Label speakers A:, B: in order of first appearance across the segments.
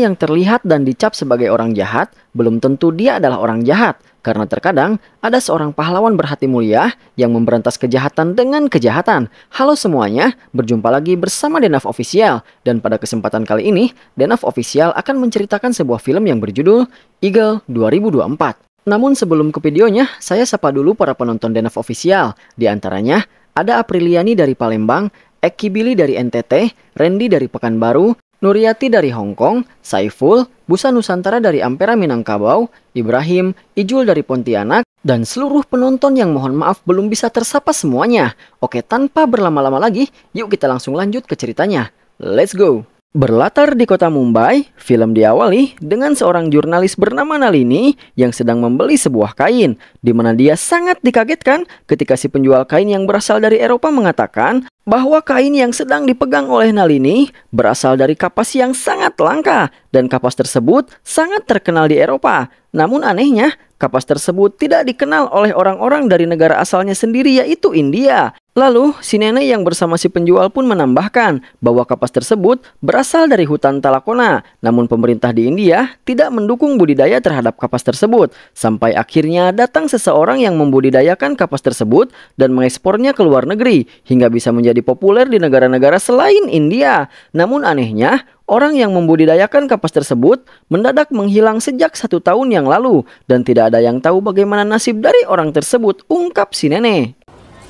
A: Yang terlihat dan dicap sebagai orang jahat belum tentu dia adalah orang jahat, karena terkadang ada seorang pahlawan berhati mulia yang memberantas kejahatan dengan kejahatan. Halo semuanya, berjumpa lagi bersama Denaf Official. Dan pada kesempatan kali ini, Denaf Official akan menceritakan sebuah film yang berjudul Eagle 2024. Namun sebelum ke videonya, saya sapa dulu para penonton Denaf Official. Di antaranya, ada Apriliani dari Palembang, Eki Billy dari NTT, Randy dari Pekanbaru, Nuriati dari Hong Kong, Saiful, Busa Nusantara dari Ampera Minangkabau, Ibrahim, Ijul dari Pontianak, dan seluruh penonton yang mohon maaf belum bisa tersapa semuanya. Oke, tanpa berlama-lama lagi, yuk kita langsung lanjut ke ceritanya. Let's go! Berlatar di kota Mumbai, film diawali dengan seorang jurnalis bernama Nalini yang sedang membeli sebuah kain, di mana dia sangat dikagetkan ketika si penjual kain yang berasal dari Eropa mengatakan bahwa kain yang sedang dipegang oleh Nalini berasal dari kapas yang sangat langka dan kapas tersebut sangat terkenal di Eropa. Namun anehnya, kapas tersebut tidak dikenal oleh orang-orang dari negara asalnya sendiri yaitu India. Lalu, si nenek yang bersama si penjual pun menambahkan bahwa kapas tersebut berasal dari hutan Talakona. Namun pemerintah di India tidak mendukung budidaya terhadap kapas tersebut. Sampai akhirnya datang seseorang yang membudidayakan kapas tersebut dan mengekspornya ke luar negeri. Hingga bisa menjadi populer di negara-negara selain India. Namun anehnya, orang yang membudidayakan kapas tersebut mendadak menghilang sejak satu tahun yang lalu. Dan tidak ada yang tahu bagaimana nasib dari orang tersebut, ungkap si nenek.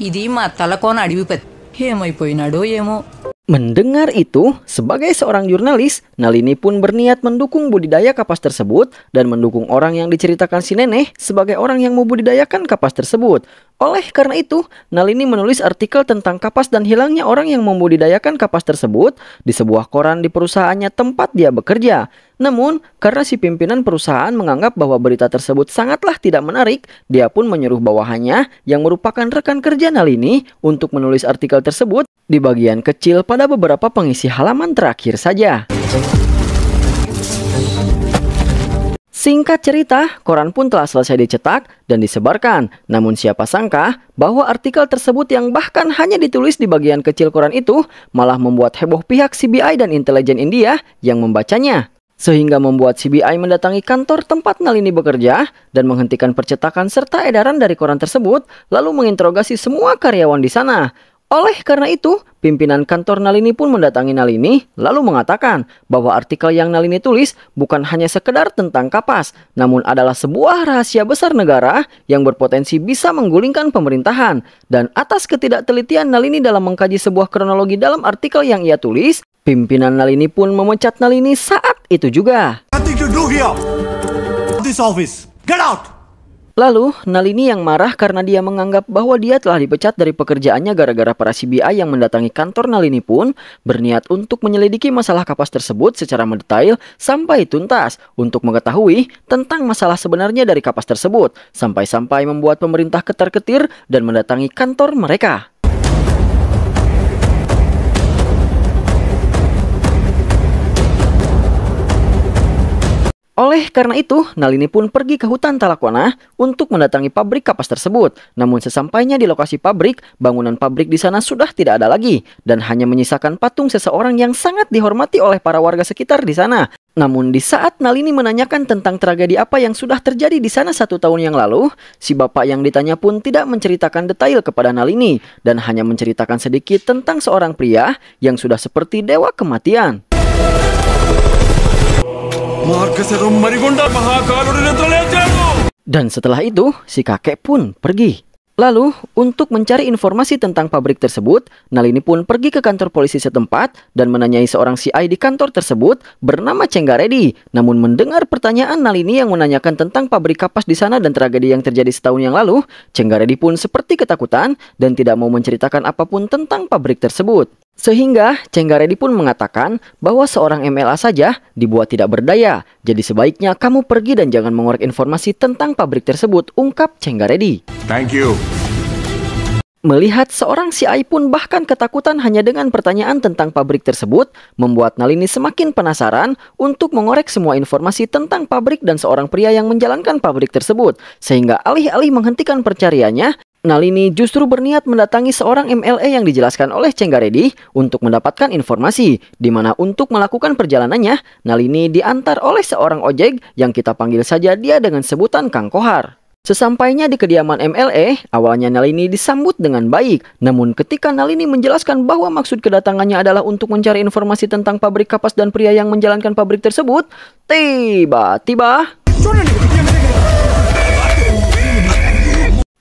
B: ఇది మా తలకోన అడివిపతి ఏమైపోయినాడో ఏమో.
A: Mendengar itu, sebagai seorang jurnalis, Nalini pun berniat mendukung budidaya kapas tersebut dan mendukung orang yang diceritakan si nenek sebagai orang yang membudidayakan kapas tersebut. Oleh karena itu, Nalini menulis artikel tentang kapas dan hilangnya orang yang membudidayakan kapas tersebut di sebuah koran di perusahaannya tempat dia bekerja. Namun, karena si pimpinan perusahaan menganggap bahwa berita tersebut sangatlah tidak menarik, dia pun menyuruh bawahannya yang merupakan rekan kerja Nalini untuk menulis artikel tersebut di bagian kecil pada beberapa pengisi halaman terakhir saja. Singkat cerita, koran pun telah selesai dicetak dan disebarkan. Namun siapa sangka bahwa artikel tersebut yang bahkan hanya ditulis di bagian kecil koran itu malah membuat heboh pihak CBI dan intelijen India yang membacanya. Sehingga membuat CBI mendatangi kantor tempat Nalini bekerja dan menghentikan percetakan serta edaran dari koran tersebut lalu menginterogasi semua karyawan di sana. Oleh karena itu, pimpinan kantor Nalini pun mendatangi Nalini lalu mengatakan bahwa artikel yang Nalini tulis bukan hanya sekedar tentang kapas, namun adalah sebuah rahasia besar negara yang berpotensi bisa menggulingkan pemerintahan. Dan atas ketidaktelitian Nalini dalam mengkaji sebuah kronologi dalam artikel yang ia tulis, pimpinan Nalini pun memecat Nalini saat itu juga.
C: Get out.
A: Lalu, Nalini yang marah karena dia menganggap bahwa dia telah dipecat dari pekerjaannya gara-gara para CBI yang mendatangi kantor Nalini pun berniat untuk menyelidiki masalah kapas tersebut secara mendetail sampai tuntas untuk mengetahui tentang masalah sebenarnya dari kapas tersebut sampai-sampai membuat pemerintah ketar-ketir dan mendatangi kantor mereka. Oleh karena itu, Nalini pun pergi ke hutan Talakwana untuk mendatangi pabrik kapas tersebut. Namun sesampainya di lokasi pabrik, bangunan pabrik di sana sudah tidak ada lagi dan hanya menyisakan patung seseorang yang sangat dihormati oleh para warga sekitar di sana. Namun di saat Nalini menanyakan tentang tragedi apa yang sudah terjadi di sana satu tahun yang lalu, si bapak yang ditanya pun tidak menceritakan detail kepada Nalini dan hanya menceritakan sedikit tentang seorang pria yang sudah seperti dewa kematian. Dan setelah itu, si kakek pun pergi. Lalu, untuk mencari informasi tentang pabrik tersebut, Nalini pun pergi ke kantor polisi setempat dan menanyai seorang CI di kantor tersebut bernama Cenggaredi. Namun mendengar pertanyaan Nalini yang menanyakan tentang pabrik kapas di sana dan tragedi yang terjadi setahun yang lalu, Cenggaredi pun seperti ketakutan dan tidak mau menceritakan apa pun tentang pabrik tersebut. Sehingga Cenggaredi pun mengatakan bahwa seorang MLA saja dibuat tidak berdaya. Jadi sebaiknya kamu pergi dan jangan mengorek informasi tentang pabrik tersebut, ungkap Cenggaredi.
C: Thank you.
A: Melihat seorang CI pun bahkan ketakutan hanya dengan pertanyaan tentang pabrik tersebut, membuat Nalini semakin penasaran untuk mengorek semua informasi tentang pabrik dan seorang pria yang menjalankan pabrik tersebut. Sehingga alih-alih menghentikan pencariannya, Nalini justru berniat mendatangi seorang MLE yang dijelaskan oleh Cenggaredi untuk mendapatkan informasi, di mana untuk melakukan perjalanannya, Nalini diantar oleh seorang ojek yang kita panggil saja dia dengan sebutan Kang Kohar. Sesampainya di kediaman MLE, awalnya Nalini disambut dengan baik. Namun ketika Nalini menjelaskan bahwa maksud kedatangannya adalah untuk mencari informasi tentang pabrik kapas dan pria yang menjalankan pabrik tersebut, tiba-tiba...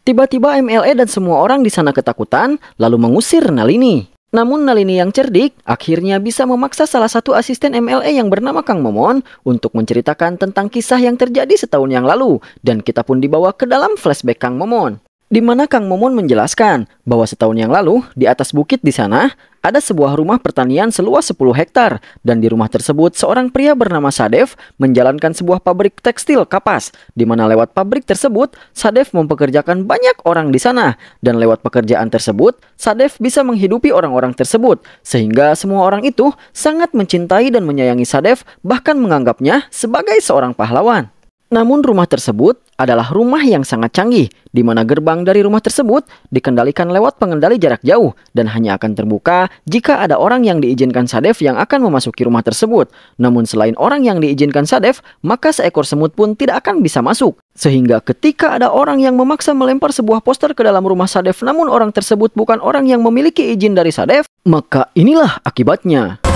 A: Tiba-tiba MLE dan semua orang di sana ketakutan, lalu mengusir Nalini. Namun Nalini yang cerdik akhirnya bisa memaksa salah satu asisten MLE yang bernama Kang Momon untuk menceritakan tentang kisah yang terjadi setahun yang lalu dan kita pun dibawa ke dalam flashback Kang Momon di mana Kang Momon menjelaskan bahwa setahun yang lalu di atas bukit di sana ada sebuah rumah pertanian seluas 10 hektar dan di rumah tersebut seorang pria bernama Sadev menjalankan sebuah pabrik tekstil kapas di mana lewat pabrik tersebut Sadev mempekerjakan banyak orang di sana dan lewat pekerjaan tersebut Sadev bisa menghidupi orang-orang tersebut sehingga semua orang itu sangat mencintai dan menyayangi Sadev bahkan menganggapnya sebagai seorang pahlawan. Namun rumah tersebut adalah rumah yang sangat canggih, di mana gerbang dari rumah tersebut dikendalikan lewat pengendali jarak jauh dan hanya akan terbuka jika ada orang yang diizinkan Sadef yang akan memasuki rumah tersebut. Namun selain orang yang diizinkan Sadef, maka seekor semut pun tidak akan bisa masuk. Sehingga ketika ada orang yang memaksa melempar sebuah poster ke dalam rumah Sadef namun orang tersebut bukan orang yang memiliki izin dari Sadef, maka inilah akibatnya.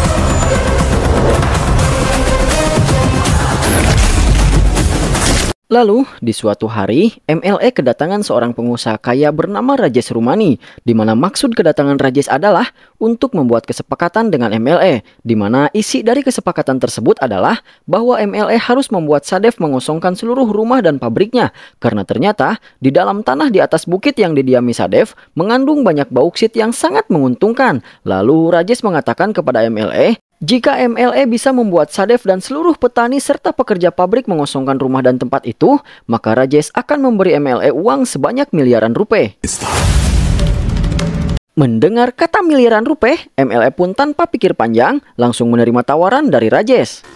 A: Lalu, di suatu hari, MLE kedatangan seorang pengusaha kaya bernama Rajesh Rumani, di mana maksud kedatangan Rajesh adalah untuk membuat kesepakatan dengan MLE, di mana isi dari kesepakatan tersebut adalah bahwa MLE harus membuat Sadef mengosongkan seluruh rumah dan pabriknya, karena ternyata di dalam tanah di atas bukit yang didiami Sadef mengandung banyak bauksit yang sangat menguntungkan. Lalu Rajesh mengatakan kepada MLE jika MLE bisa membuat Sadef dan seluruh petani serta pekerja pabrik mengosongkan rumah dan tempat itu, maka Rajesh akan memberi MLE uang sebanyak miliaran rupiah. Mendengar kata miliaran rupiah, MLE pun tanpa pikir panjang langsung menerima tawaran dari Rajesh.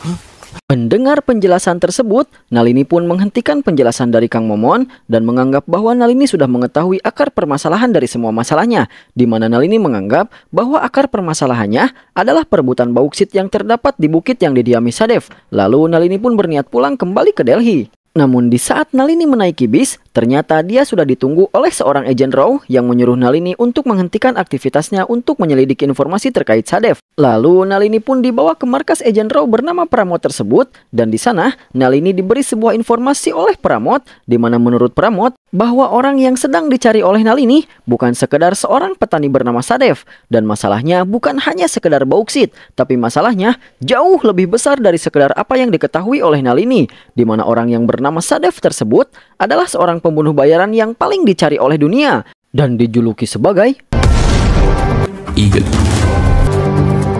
B: Huh? Hmm?
A: Mendengar penjelasan tersebut, Nalini pun menghentikan penjelasan dari Kang Momon dan menganggap bahwa Nalini sudah mengetahui akar permasalahan dari semua masalahnya, di mana Nalini menganggap bahwa akar permasalahannya adalah perebutan bauksit yang terdapat di bukit yang didiami Sadef. Lalu Nalini pun berniat pulang kembali ke Delhi. Namun di saat Nalini menaiki bis, ternyata dia sudah ditunggu oleh seorang agen Raw yang menyuruh Nalini untuk menghentikan aktivitasnya untuk menyelidiki informasi terkait Sadef. Lalu Nalini pun dibawa ke markas agen Raw bernama Pramod tersebut dan di sana Nalini diberi sebuah informasi oleh Pramod di mana menurut Pramod bahwa orang yang sedang dicari oleh Nalini bukan sekedar seorang petani bernama Sadef dan masalahnya bukan hanya sekedar bauksit tapi masalahnya jauh lebih besar dari sekedar apa yang diketahui oleh Nalini di mana orang yang bernama bernama Sadef tersebut adalah seorang pembunuh bayaran yang paling dicari oleh dunia dan dijuluki sebagai
D: Eagle.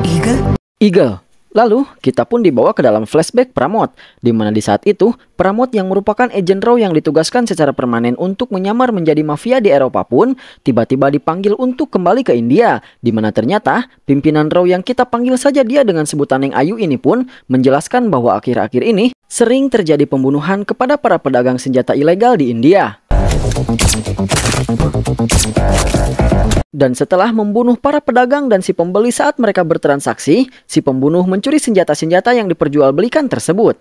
B: Eagle?
A: Eagle. Lalu, kita pun dibawa ke dalam flashback Pramod, di mana di saat itu, Pramod yang merupakan agen Raw yang ditugaskan secara permanen untuk menyamar menjadi mafia di Eropa pun, tiba-tiba dipanggil untuk kembali ke India, di mana ternyata pimpinan Raw yang kita panggil saja dia dengan sebutan Neng Ayu ini pun menjelaskan bahwa akhir-akhir ini sering terjadi pembunuhan kepada para pedagang senjata ilegal di India. Dan setelah membunuh para pedagang dan si pembeli saat mereka bertransaksi, si pembunuh mencuri senjata-senjata yang diperjualbelikan tersebut.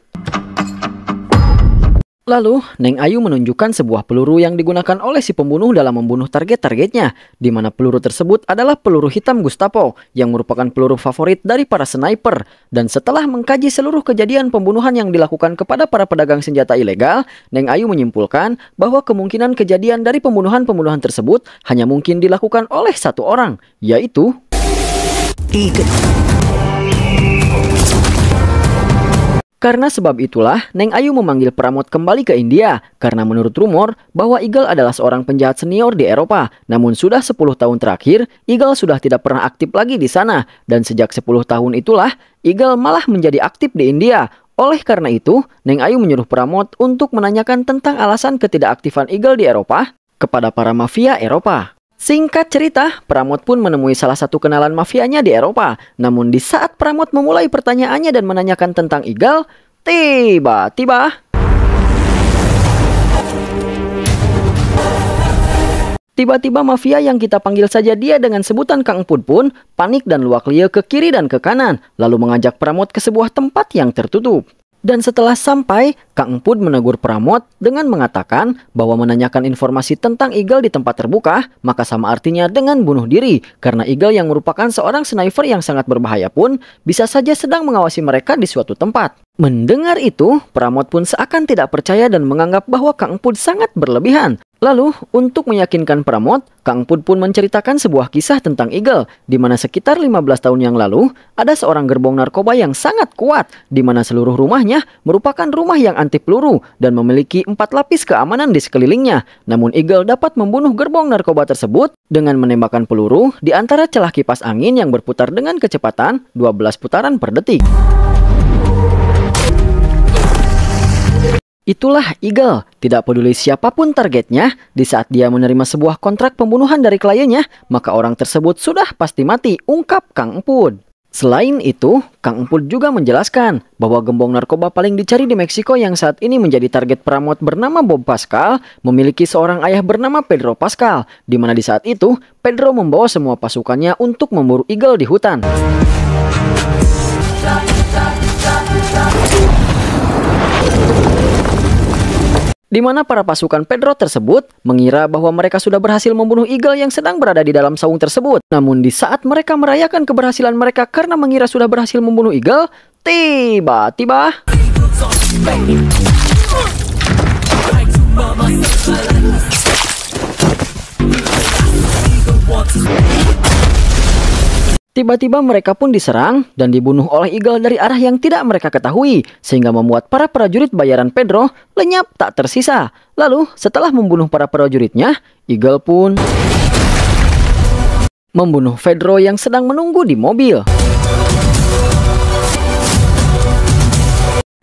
A: Lalu, Neng Ayu menunjukkan sebuah peluru yang digunakan oleh si pembunuh dalam membunuh target-targetnya, di mana peluru tersebut adalah peluru hitam Gustavo, yang merupakan peluru favorit dari para sniper. Dan setelah mengkaji seluruh kejadian pembunuhan yang dilakukan kepada para pedagang senjata ilegal, Neng Ayu menyimpulkan bahwa kemungkinan kejadian dari pembunuhan-pembunuhan tersebut hanya mungkin dilakukan oleh satu orang, yaitu...
B: Eagle.
A: Karena sebab itulah, Neng Ayu memanggil Pramod kembali ke India karena menurut rumor bahwa Eagle adalah seorang penjahat senior di Eropa. Namun sudah 10 tahun terakhir, Eagle sudah tidak pernah aktif lagi di sana dan sejak 10 tahun itulah Eagle malah menjadi aktif di India. Oleh karena itu, Neng Ayu menyuruh Pramod untuk menanyakan tentang alasan ketidakaktifan Eagle di Eropa kepada para mafia Eropa. Singkat cerita, Pramod pun menemui salah satu kenalan mafianya di Eropa. Namun di saat Pramod memulai pertanyaannya dan menanyakan tentang Eagle, tiba-tiba Tiba-tiba mafia yang kita panggil saja dia dengan sebutan Kang Emput pun panik dan luak lia ke kiri dan ke kanan, lalu mengajak Pramod ke sebuah tempat yang tertutup. Dan setelah sampai, Kang Emput menegur Pramod dengan mengatakan bahwa menanyakan informasi tentang Eagle di tempat terbuka, maka sama artinya dengan bunuh diri. Karena Eagle yang merupakan seorang sniper yang sangat berbahaya pun, bisa saja sedang mengawasi mereka di suatu tempat. Mendengar itu, Pramod pun seakan tidak percaya dan menganggap bahwa Kang Emput sangat berlebihan. Lalu, untuk meyakinkan Pramod, Kang Pud pun menceritakan sebuah kisah tentang Eagle, di mana sekitar 15 tahun yang lalu, ada seorang gerbong narkoba yang sangat kuat, di mana seluruh rumahnya merupakan rumah yang anti peluru dan memiliki empat lapis keamanan di sekelilingnya. Namun Eagle dapat membunuh gerbong narkoba tersebut dengan menembakkan peluru di antara celah kipas angin yang berputar dengan kecepatan 12 putaran per detik. Itulah Eagle, tidak peduli siapa pun targetnya, di saat dia menerima sebuah kontrak pembunuhan dari kliennya, maka orang tersebut sudah pasti mati, ungkap Kang Empud. Selain itu, Kang Empud juga menjelaskan bahwa gembong narkoba paling dicari di Meksiko yang saat ini menjadi target peramot bernama Bob Pascal memiliki seorang ayah bernama Pedro Pascal, di mana di saat itu Pedro membawa semua pasukannya untuk memburu Eagle di hutan. Di mana para pasukan Pedro tersebut mengira bahwa mereka sudah berhasil membunuh Eagle yang sedang berada di dalam saung tersebut. Namun di saat mereka merayakan keberhasilan mereka karena mengira sudah berhasil membunuh Eagle, tiba-tiba Tiba-tiba mereka pun diserang dan dibunuh oleh Eagle dari arah yang tidak mereka ketahui, sehingga membuat para prajurit bayaran Pedro lenyap tak tersisa. Lalu, setelah membunuh para prajuritnya, Eagle pun membunuh Pedro yang sedang menunggu di mobil.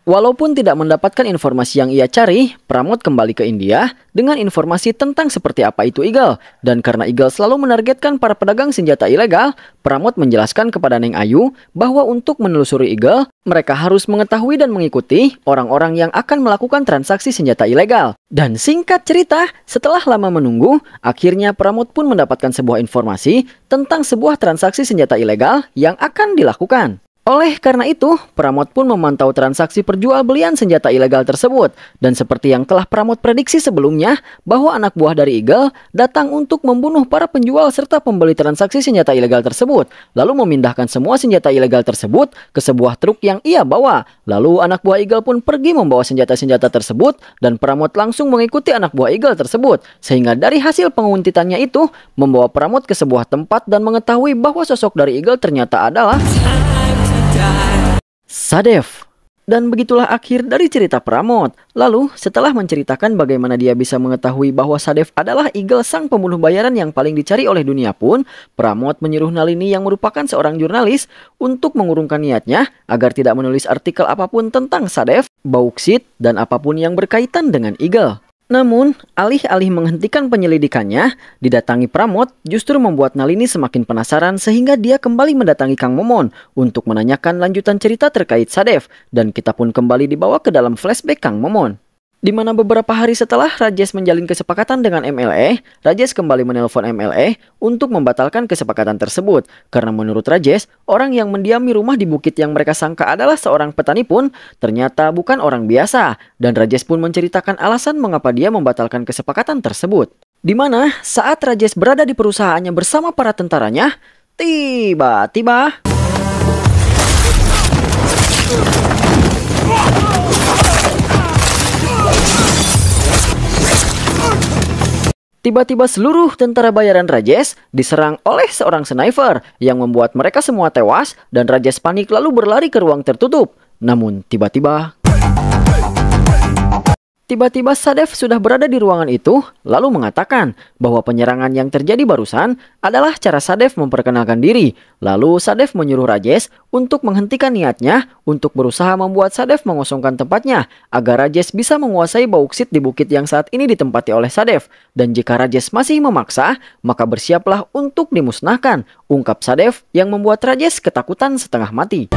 A: Walaupun tidak mendapatkan informasi yang ia cari, Pramod kembali ke India dengan informasi tentang seperti apa itu Eagle. Dan karena Eagle selalu menargetkan para pedagang senjata ilegal, Pramod menjelaskan kepada Neng Ayu bahwa untuk menelusuri Eagle, mereka harus mengetahui dan mengikuti orang-orang yang akan melakukan transaksi senjata ilegal. Dan singkat cerita, setelah lama menunggu, akhirnya Pramod pun mendapatkan sebuah informasi tentang sebuah transaksi senjata ilegal yang akan dilakukan. Oleh karena itu, Pramod pun memantau transaksi perjualbelian senjata ilegal tersebut. Dan seperti yang telah Pramod prediksi sebelumnya, bahwa anak buah dari Eagle datang untuk membunuh para penjual serta pembeli transaksi senjata ilegal tersebut. Lalu memindahkan semua senjata ilegal tersebut ke sebuah truk yang ia bawa. Lalu anak buah Eagle pun pergi membawa senjata-senjata tersebut dan Pramod langsung mengikuti anak buah Eagle tersebut. Sehingga dari hasil penguntitannya itu, membawa Pramod ke sebuah tempat dan mengetahui bahwa sosok dari Eagle ternyata adalah... Sadev. Dan begitulah akhir dari cerita Pramod. Lalu, setelah menceritakan bagaimana dia bisa mengetahui bahwa Sadev adalah Eagle sang pembunuh bayaran yang paling dicari oleh dunia pun, Pramod menyuruh Nalini yang merupakan seorang jurnalis untuk mengurungkan niatnya agar tidak menulis artikel apa pun tentang Sadev, Bauksit, dan apa pun yang berkaitan dengan Eagle. Namun, alih-alih menghentikan penyelidikannya, didatangi Pramod justru membuat Nalini semakin penasaran sehingga dia kembali mendatangi Kang Momon untuk menanyakan lanjutan cerita terkait Sadev dan kita pun kembali dibawa ke dalam flashback Kang Momon. Di mana beberapa hari setelah Rajesh menjalin kesepakatan dengan MLE, Rajesh kembali menelpon MLE untuk membatalkan kesepakatan tersebut. Karena menurut Rajesh, orang yang mendiami rumah di bukit yang mereka sangka adalah seorang petani pun ternyata bukan orang biasa. Dan Rajesh pun menceritakan alasan mengapa dia membatalkan kesepakatan tersebut. Di mana saat Rajesh berada di perusahaannya bersama para tentaranya, tiba-tiba... Tiba-tiba seluruh tentara bayaran Rajes diserang oleh seorang sniper yang membuat mereka semua tewas dan Rajes panik lalu berlari ke ruang tertutup. Namun tiba-tiba Tiba-tiba Sadev sudah berada di ruangan itu, lalu mengatakan bahwa penyerangan yang terjadi barusan adalah cara Sadev memperkenalkan diri. Lalu Sadev menyuruh Rajesh untuk menghentikan niatnya untuk berusaha membuat Sadev mengosongkan tempatnya agar Rajesh bisa menguasai bauksit di bukit yang saat ini ditempati oleh Sadev. Dan jika Rajesh masih memaksa, maka bersiaplah untuk dimusnahkan, ungkap Sadev yang membuat Rajesh ketakutan setengah mati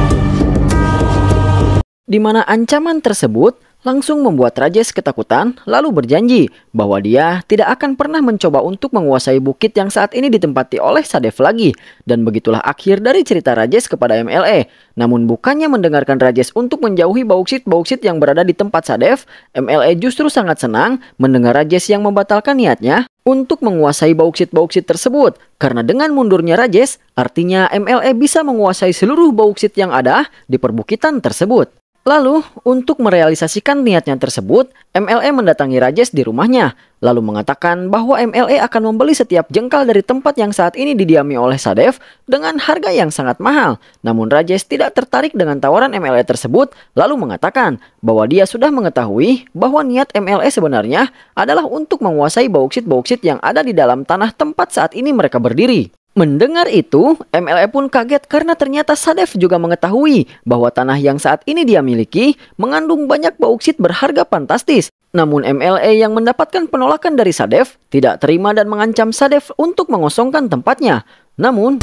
A: di mana ancaman tersebut langsung membuat Rajes ketakutan lalu berjanji bahwa dia tidak akan pernah mencoba untuk menguasai bukit yang saat ini ditempati oleh Sadev lagi. Dan begitulah akhir dari cerita Rajes kepada MLE. Namun bukannya mendengarkan Rajes untuk menjauhi bauksit-bauksit yang berada di tempat Sadev, MLE justru sangat senang mendengar Rajes yang membatalkan niatnya untuk menguasai bauksit-bauksit tersebut. Karena dengan mundurnya Rajes, artinya MLE bisa menguasai seluruh bauksit yang ada di perbukitan tersebut. Lalu, untuk merealisasikan niatnya tersebut, MLE mendatangi Rajes di rumahnya, lalu mengatakan bahwa MLE akan membeli setiap jengkal dari tempat yang saat ini didiami oleh Sadev dengan harga yang sangat mahal. Namun Rajes tidak tertarik dengan tawaran MLE tersebut, lalu mengatakan bahwa dia sudah mengetahui bahwa niat MLE sebenarnya adalah untuk menguasai bauksit-bauksit yang ada di dalam tanah tempat saat ini mereka berdiri. Mendengar itu, MLE pun kaget karena ternyata Sadef juga mengetahui bahwa tanah yang saat ini dia miliki mengandung banyak bauksit berharga fantastis. Namun MLE yang mendapatkan penolakan dari Sadef tidak terima dan mengancam Sadef untuk mengosongkan tempatnya. Namun,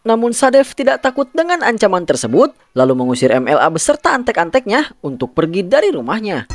A: Namun Sadef tidak takut dengan ancaman tersebut, lalu mengusir MLA beserta antek-anteknya untuk pergi dari rumahnya.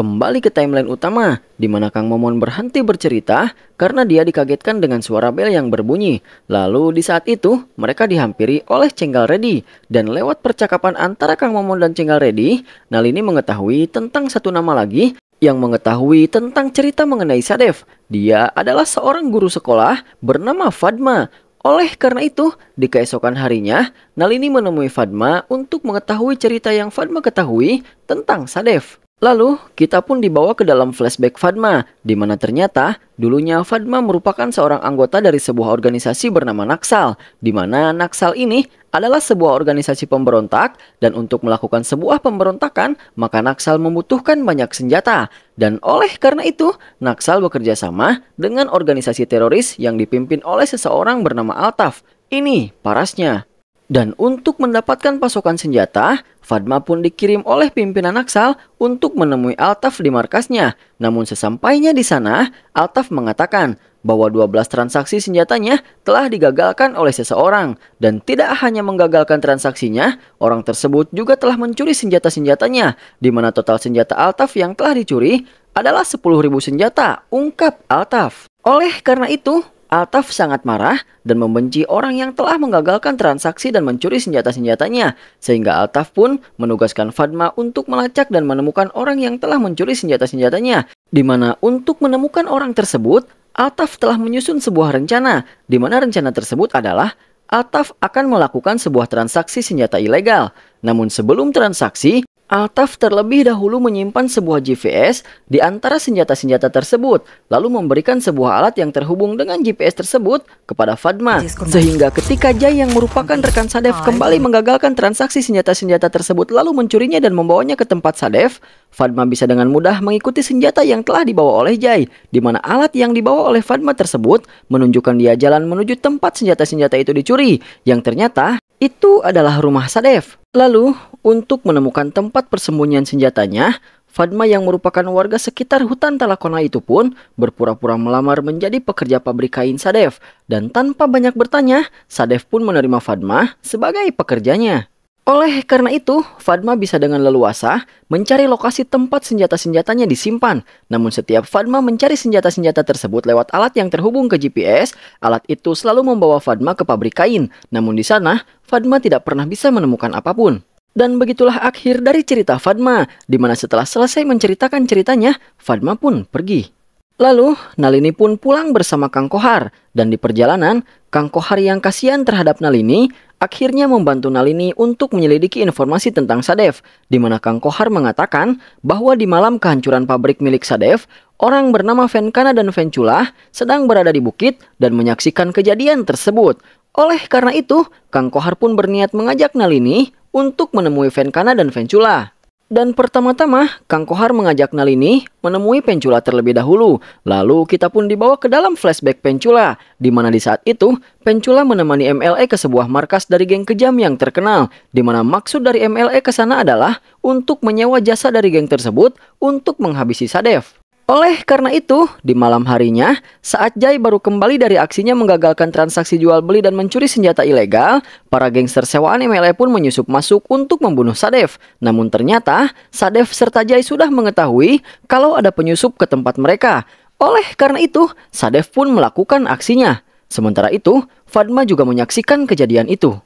A: Kembali ke timeline utama, di mana Kang Momon berhenti bercerita karena dia dikagetkan dengan suara bel yang berbunyi. Lalu di saat itu, mereka dihampiri oleh Cenggal Reddy. Dan lewat percakapan antara Kang Momon dan Cenggal Reddy, Nalini mengetahui tentang satu nama lagi yang mengetahui tentang cerita mengenai Sadef. Dia adalah seorang guru sekolah bernama Fadma. Oleh karena itu, di keesokan harinya, Nalini menemui Fadma untuk mengetahui cerita yang Fadma ketahui tentang Sadef. Lalu, kita pun dibawa ke dalam flashback Fadma, di mana ternyata dulunya Fadma merupakan seorang anggota dari sebuah organisasi bernama Naksal, di mana Naksal ini adalah sebuah organisasi pemberontak, dan untuk melakukan sebuah pemberontakan, maka Naksal membutuhkan banyak senjata. Dan oleh karena itu, Naksal bekerja sama dengan organisasi teroris yang dipimpin oleh seseorang bernama Altaf. Ini parasnya. Dan untuk mendapatkan pasokan senjata, Fadma pun dikirim oleh pimpinan Naksal untuk menemui Altaf di markasnya. Namun sesampainya di sana, Altaf mengatakan bahwa 12 transaksi senjatanya telah digagalkan oleh seseorang. Dan tidak hanya menggagalkan transaksinya, orang tersebut juga telah mencuri senjata-senjatanya, di mana total senjata Altaf yang telah dicuri adalah 10.000 senjata, ungkap Altaf. Oleh karena itu, Altaf sangat marah dan membenci orang yang telah menggagalkan transaksi dan mencuri senjata-senjatanya. Sehingga Altaf pun menugaskan Fadma untuk melacak dan menemukan orang yang telah mencuri senjata-senjatanya. Di mana untuk menemukan orang tersebut, Altaf telah menyusun sebuah rencana. Di mana rencana tersebut adalah Altaf akan melakukan sebuah transaksi senjata ilegal. Namun sebelum transaksi, Altaf terlebih dahulu menyimpan sebuah GPS di antara senjata-senjata tersebut, lalu memberikan sebuah alat yang terhubung dengan GPS tersebut kepada Fadma. Sehingga ketika Jay yang merupakan rekan Sadef kembali menggagalkan transaksi senjata-senjata tersebut lalu mencurinya dan membawanya ke tempat Sadef, Fadma bisa dengan mudah mengikuti senjata yang telah dibawa oleh Jay, di mana alat yang dibawa oleh Fadma tersebut menunjukkan dia jalan menuju tempat senjata-senjata itu dicuri, yang ternyata itu adalah rumah Sadef. Lalu, untuk menemukan tempat persembunyian senjatanya, Fadma yang merupakan warga sekitar hutan Talakona itu pun berpura-pura melamar menjadi pekerja pabrik kain Sadef. Dan tanpa banyak bertanya, Sadef pun menerima Fadma sebagai pekerjanya. Oleh karena itu, Fadma bisa dengan leluasa mencari lokasi tempat senjata-senjatanya disimpan. Namun setiap Fadma mencari senjata-senjata tersebut lewat alat yang terhubung ke GPS, alat itu selalu membawa Fadma ke pabrik kain. Namun di sana, Fadma tidak pernah bisa menemukan apa pun. Dan begitulah akhir dari cerita Fadma, di mana setelah selesai menceritakan ceritanya, Fadma pun pergi. Lalu, Nalini pun pulang bersama Kang Kohar, dan di perjalanan, Kang Kohar yang kasihan terhadap Nalini akhirnya membantu Nalini untuk menyelidiki informasi tentang Sadef, di mana Kang Kohar mengatakan bahwa di malam kehancuran pabrik milik Sadef, orang bernama Venkana dan Vencula sedang berada di bukit dan menyaksikan kejadian tersebut. Oleh karena itu, Kang Kohar pun berniat mengajak Nalini untuk menemui Venkana dan Vencula. Dan pertama-tama, Kang Kohar mengajak Nalini menemui Pencula terlebih dahulu. Lalu kita pun dibawa ke dalam flashback Pencula, di mana di saat itu Pencula menemani MLE ke sebuah markas dari geng kejam yang terkenal, di mana maksud dari MLE ke sana adalah untuk menyewa jasa dari geng tersebut untuk menghabisi Sadef. Oleh karena itu, di malam harinya, saat Jai baru kembali dari aksinya menggagalkan transaksi jual beli dan mencuri senjata ilegal, para gangster sewaan MLE pun menyusup masuk untuk membunuh Sadev. Namun ternyata, Sadev serta Jai sudah mengetahui kalau ada penyusup ke tempat mereka. Oleh karena itu, Sadev pun melakukan aksinya. Sementara itu, Fadma juga menyaksikan kejadian itu.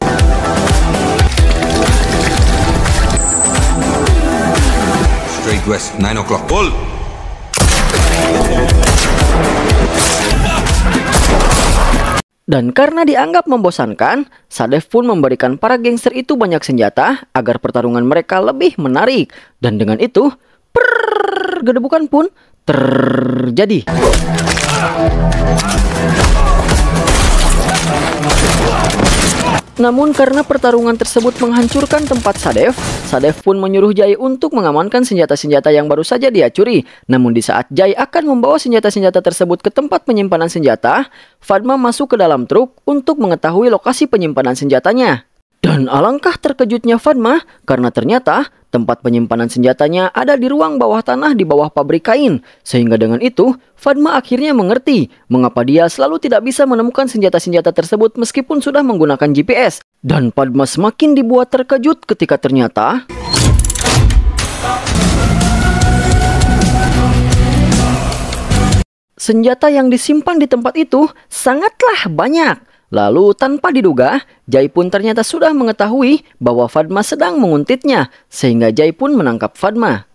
E: Straight west, 9 o'clock. Pull!
A: Dan karena dianggap membosankan, Sadev pun memberikan para gangster itu banyak senjata agar pertarungan mereka lebih menarik. Dan dengan itu, prrrr, gedebukan pun terjadi. Namun karena pertarungan tersebut menghancurkan tempat Sadev, Sadev pun menyuruh Jai untuk mengamankan senjata-senjata yang baru saja dia curi. Namun di saat Jai akan membawa senjata-senjata tersebut ke tempat penyimpanan senjata, Fadma masuk ke dalam truk untuk mengetahui lokasi penyimpanan senjatanya. Dan alangkah terkejutnya Fadma karena ternyata tempat penyimpanan senjatanya ada di ruang bawah tanah di bawah pabrik kain. Sehingga dengan itu, Fadma akhirnya mengerti mengapa dia selalu tidak bisa menemukan senjata-senjata tersebut meskipun sudah menggunakan GPS. Dan Fadma semakin dibuat terkejut ketika ternyata... Senjata yang disimpan di tempat itu sangatlah banyak. Lalu tanpa diduga, Jai pun ternyata sudah mengetahui bahwa Fadma sedang menguntitnya, sehingga Jai pun menangkap Fadma.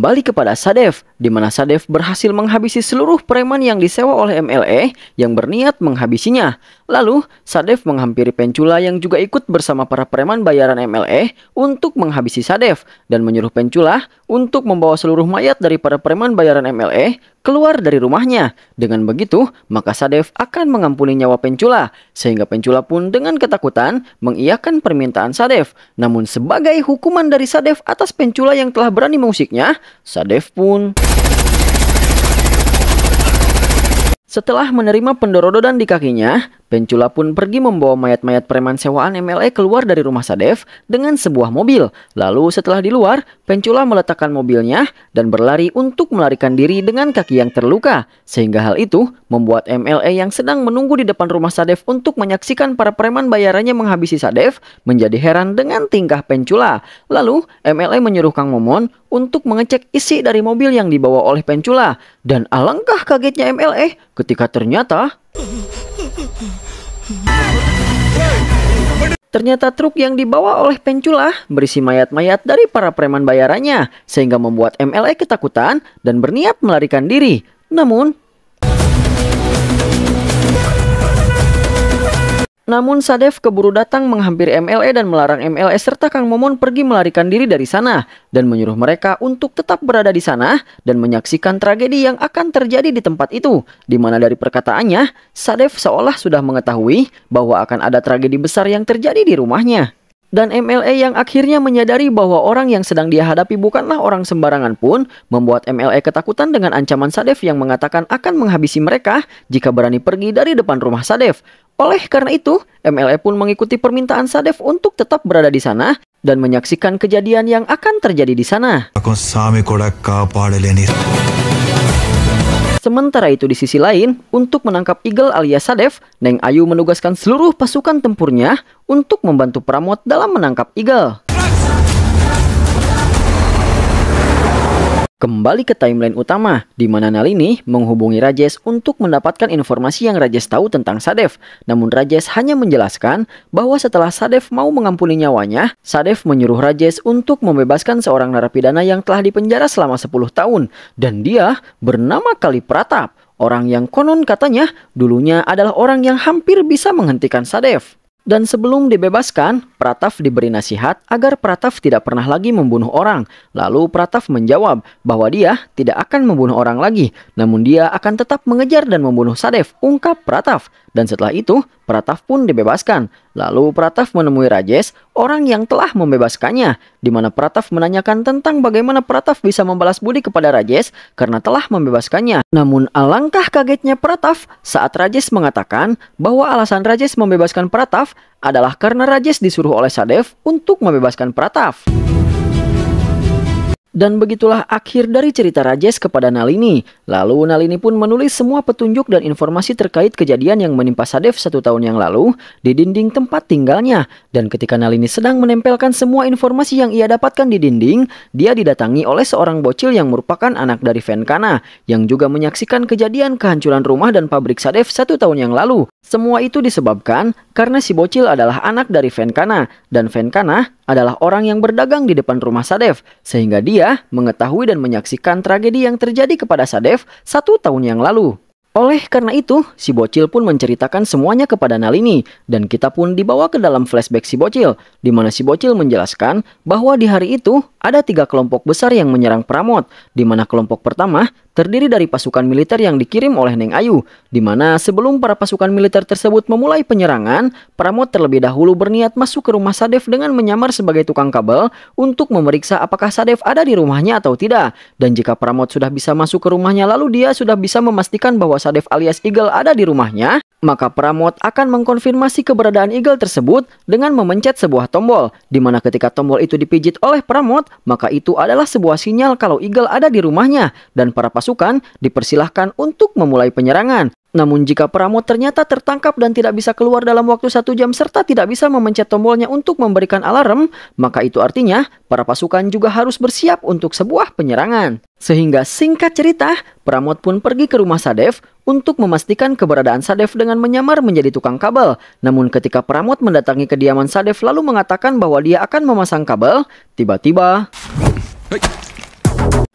A: Kembali kepada Sadev, di mana Sadev berhasil menghabisi seluruh preman yang disewa oleh MLE yang berniat menghabisinya. Lalu, Sadev menghampiri Pencula yang juga ikut bersama para preman bayaran MLE untuk menghabisi Sadev dan menyuruh Pencula untuk membawa seluruh mayat dari para preman bayaran MLE keluar dari rumahnya. Dengan begitu, maka Sadev akan mengampuni nyawa Pencula, sehingga Pencula pun dengan ketakutan mengiyakan permintaan Sadev. Namun sebagai hukuman dari Sadev atas Pencula yang telah berani mengusiknya, Sadev pun Setelah menerima pendorododan di kakinya, Pencula pun pergi membawa mayat-mayat preman sewaan MLE keluar dari rumah Sadev dengan sebuah mobil. Lalu setelah di luar, Pencula meletakkan mobilnya dan berlari untuk melarikan diri dengan kaki yang terluka. Sehingga hal itu membuat MLE yang sedang menunggu di depan rumah Sadev untuk menyaksikan para preman bayarannya menghabisi Sadev menjadi heran dengan tingkah Pencula. Lalu MLE menyuruh Kang Momon untuk mengecek isi dari mobil yang dibawa oleh Pencula. Dan alangkah kagetnya MLE ketika ternyata Ternyata truk yang dibawa oleh Pencula berisi mayat-mayat dari para preman bayarannya, sehingga membuat MLE ketakutan dan berniat melarikan diri. Namun, Namun Sadev keburu datang menghampiri MLE dan melarang MLE serta Kang Momon pergi melarikan diri dari sana dan menyuruh mereka untuk tetap berada di sana dan menyaksikan tragedi yang akan terjadi di tempat itu. Di mana dari perkataannya, Sadev seolah sudah mengetahui bahwa akan ada tragedi besar yang terjadi di rumahnya. Dan MLE yang akhirnya menyadari bahwa orang yang sedang dia hadapi bukanlah orang sembarangan pun membuat MLE ketakutan dengan ancaman Sadev yang mengatakan akan menghabisi mereka jika berani pergi dari depan rumah Sadev. Oleh karena itu, MLE pun mengikuti permintaan Sadev untuk tetap berada di sana dan menyaksikan kejadian yang akan terjadi di sana. Sementara itu di sisi lain, untuk menangkap Eagle alias Sadev, Neng Ayu menugaskan seluruh pasukan tempurnya untuk membantu Pramod dalam menangkap Eagle. Kembali ke timeline utama, di mana Nalini menghubungi Rajesh untuk mendapatkan informasi yang Rajesh tahu tentang Sadev. Namun Rajesh hanya menjelaskan bahwa setelah Sadev mau mengampuni nyawanya, Sadev menyuruh Rajesh untuk membebaskan seorang narapidana yang telah dipenjara selama 10 tahun. Dan dia bernama Kali Pratap, orang yang konon katanya dulunya adalah orang yang hampir bisa menghentikan Sadev. Dan sebelum dibebaskan, Prataf diberi nasihat agar Prataf tidak pernah lagi membunuh orang. Lalu Prataf menjawab bahwa dia tidak akan membunuh orang lagi, namun dia akan tetap mengejar dan membunuh Sadev, ungkap Prataf. Dan setelah itu, Prataf pun dibebaskan. Lalu Prataf menemui Rajesh orang yang telah membebaskannya, di mana Pratap menanyakan tentang bagaimana Pratap bisa membalas budi kepada Rajesh karena telah membebaskannya. Namun alangkah kagetnya Pratap saat Rajesh mengatakan bahwa alasan Rajesh membebaskan Pratap adalah karena Rajesh disuruh oleh Sadev untuk membebaskan Pratap. Dan begitulah akhir dari cerita Rajesh kepada Nalini. Lalu Nalini pun menulis semua petunjuk dan informasi terkait kejadian yang menimpa Sadev satu tahun yang lalu di dinding tempat tinggalnya. Dan ketika Nalini sedang menempelkan semua informasi yang ia dapatkan di dinding, dia didatangi oleh seorang bocil yang merupakan anak dari Venkana, yang juga menyaksikan kejadian kehancuran rumah dan pabrik Sadev satu tahun yang lalu. Semua itu disebabkan karena si bocil adalah anak dari Venkana, dan Venkana adalah orang yang berdagang di depan rumah Sadev, sehingga dia mengetahui dan menyaksikan tragedi yang terjadi kepada Sadev satu tahun yang lalu. Oleh karena itu, si bocil pun menceritakan semuanya kepada Nalini, dan kita pun dibawa ke dalam flashback si bocil, di mana si bocil menjelaskan bahwa di hari itu ada tiga kelompok besar yang menyerang Pramot, di mana kelompok pertama terdiri dari pasukan militer yang dikirim oleh Neng Ayu, di mana sebelum para pasukan militer tersebut memulai penyerangan, Pramot terlebih dahulu berniat masuk ke rumah Sadev dengan menyamar sebagai tukang kabel untuk memeriksa apakah Sadev ada di rumahnya atau tidak. Dan jika Pramot sudah bisa masuk ke rumahnya lalu dia sudah bisa memastikan bahwa Sadev alias Eagle ada di rumahnya, maka Pramot akan mengkonfirmasi keberadaan Eagle tersebut dengan memencet sebuah tombol, di mana ketika tombol itu dipijit oleh Pramot, maka itu adalah sebuah sinyal kalau Eagle ada di rumahnya, dan para pasukan dipersilahkan untuk memulai penyerangan. Namun jika Pramot ternyata tertangkap dan tidak bisa keluar dalam waktu satu jam serta tidak bisa memencet tombolnya untuk memberikan alarm, maka itu artinya para pasukan juga harus bersiap untuk sebuah penyerangan. Sehingga singkat cerita, Pramot pun pergi ke rumah Sadev untuk memastikan keberadaan Sadev dengan menyamar menjadi tukang kabel. Namun ketika Pramot mendatangi kediaman Sadev lalu mengatakan bahwa dia akan memasang kabel, tiba-tiba...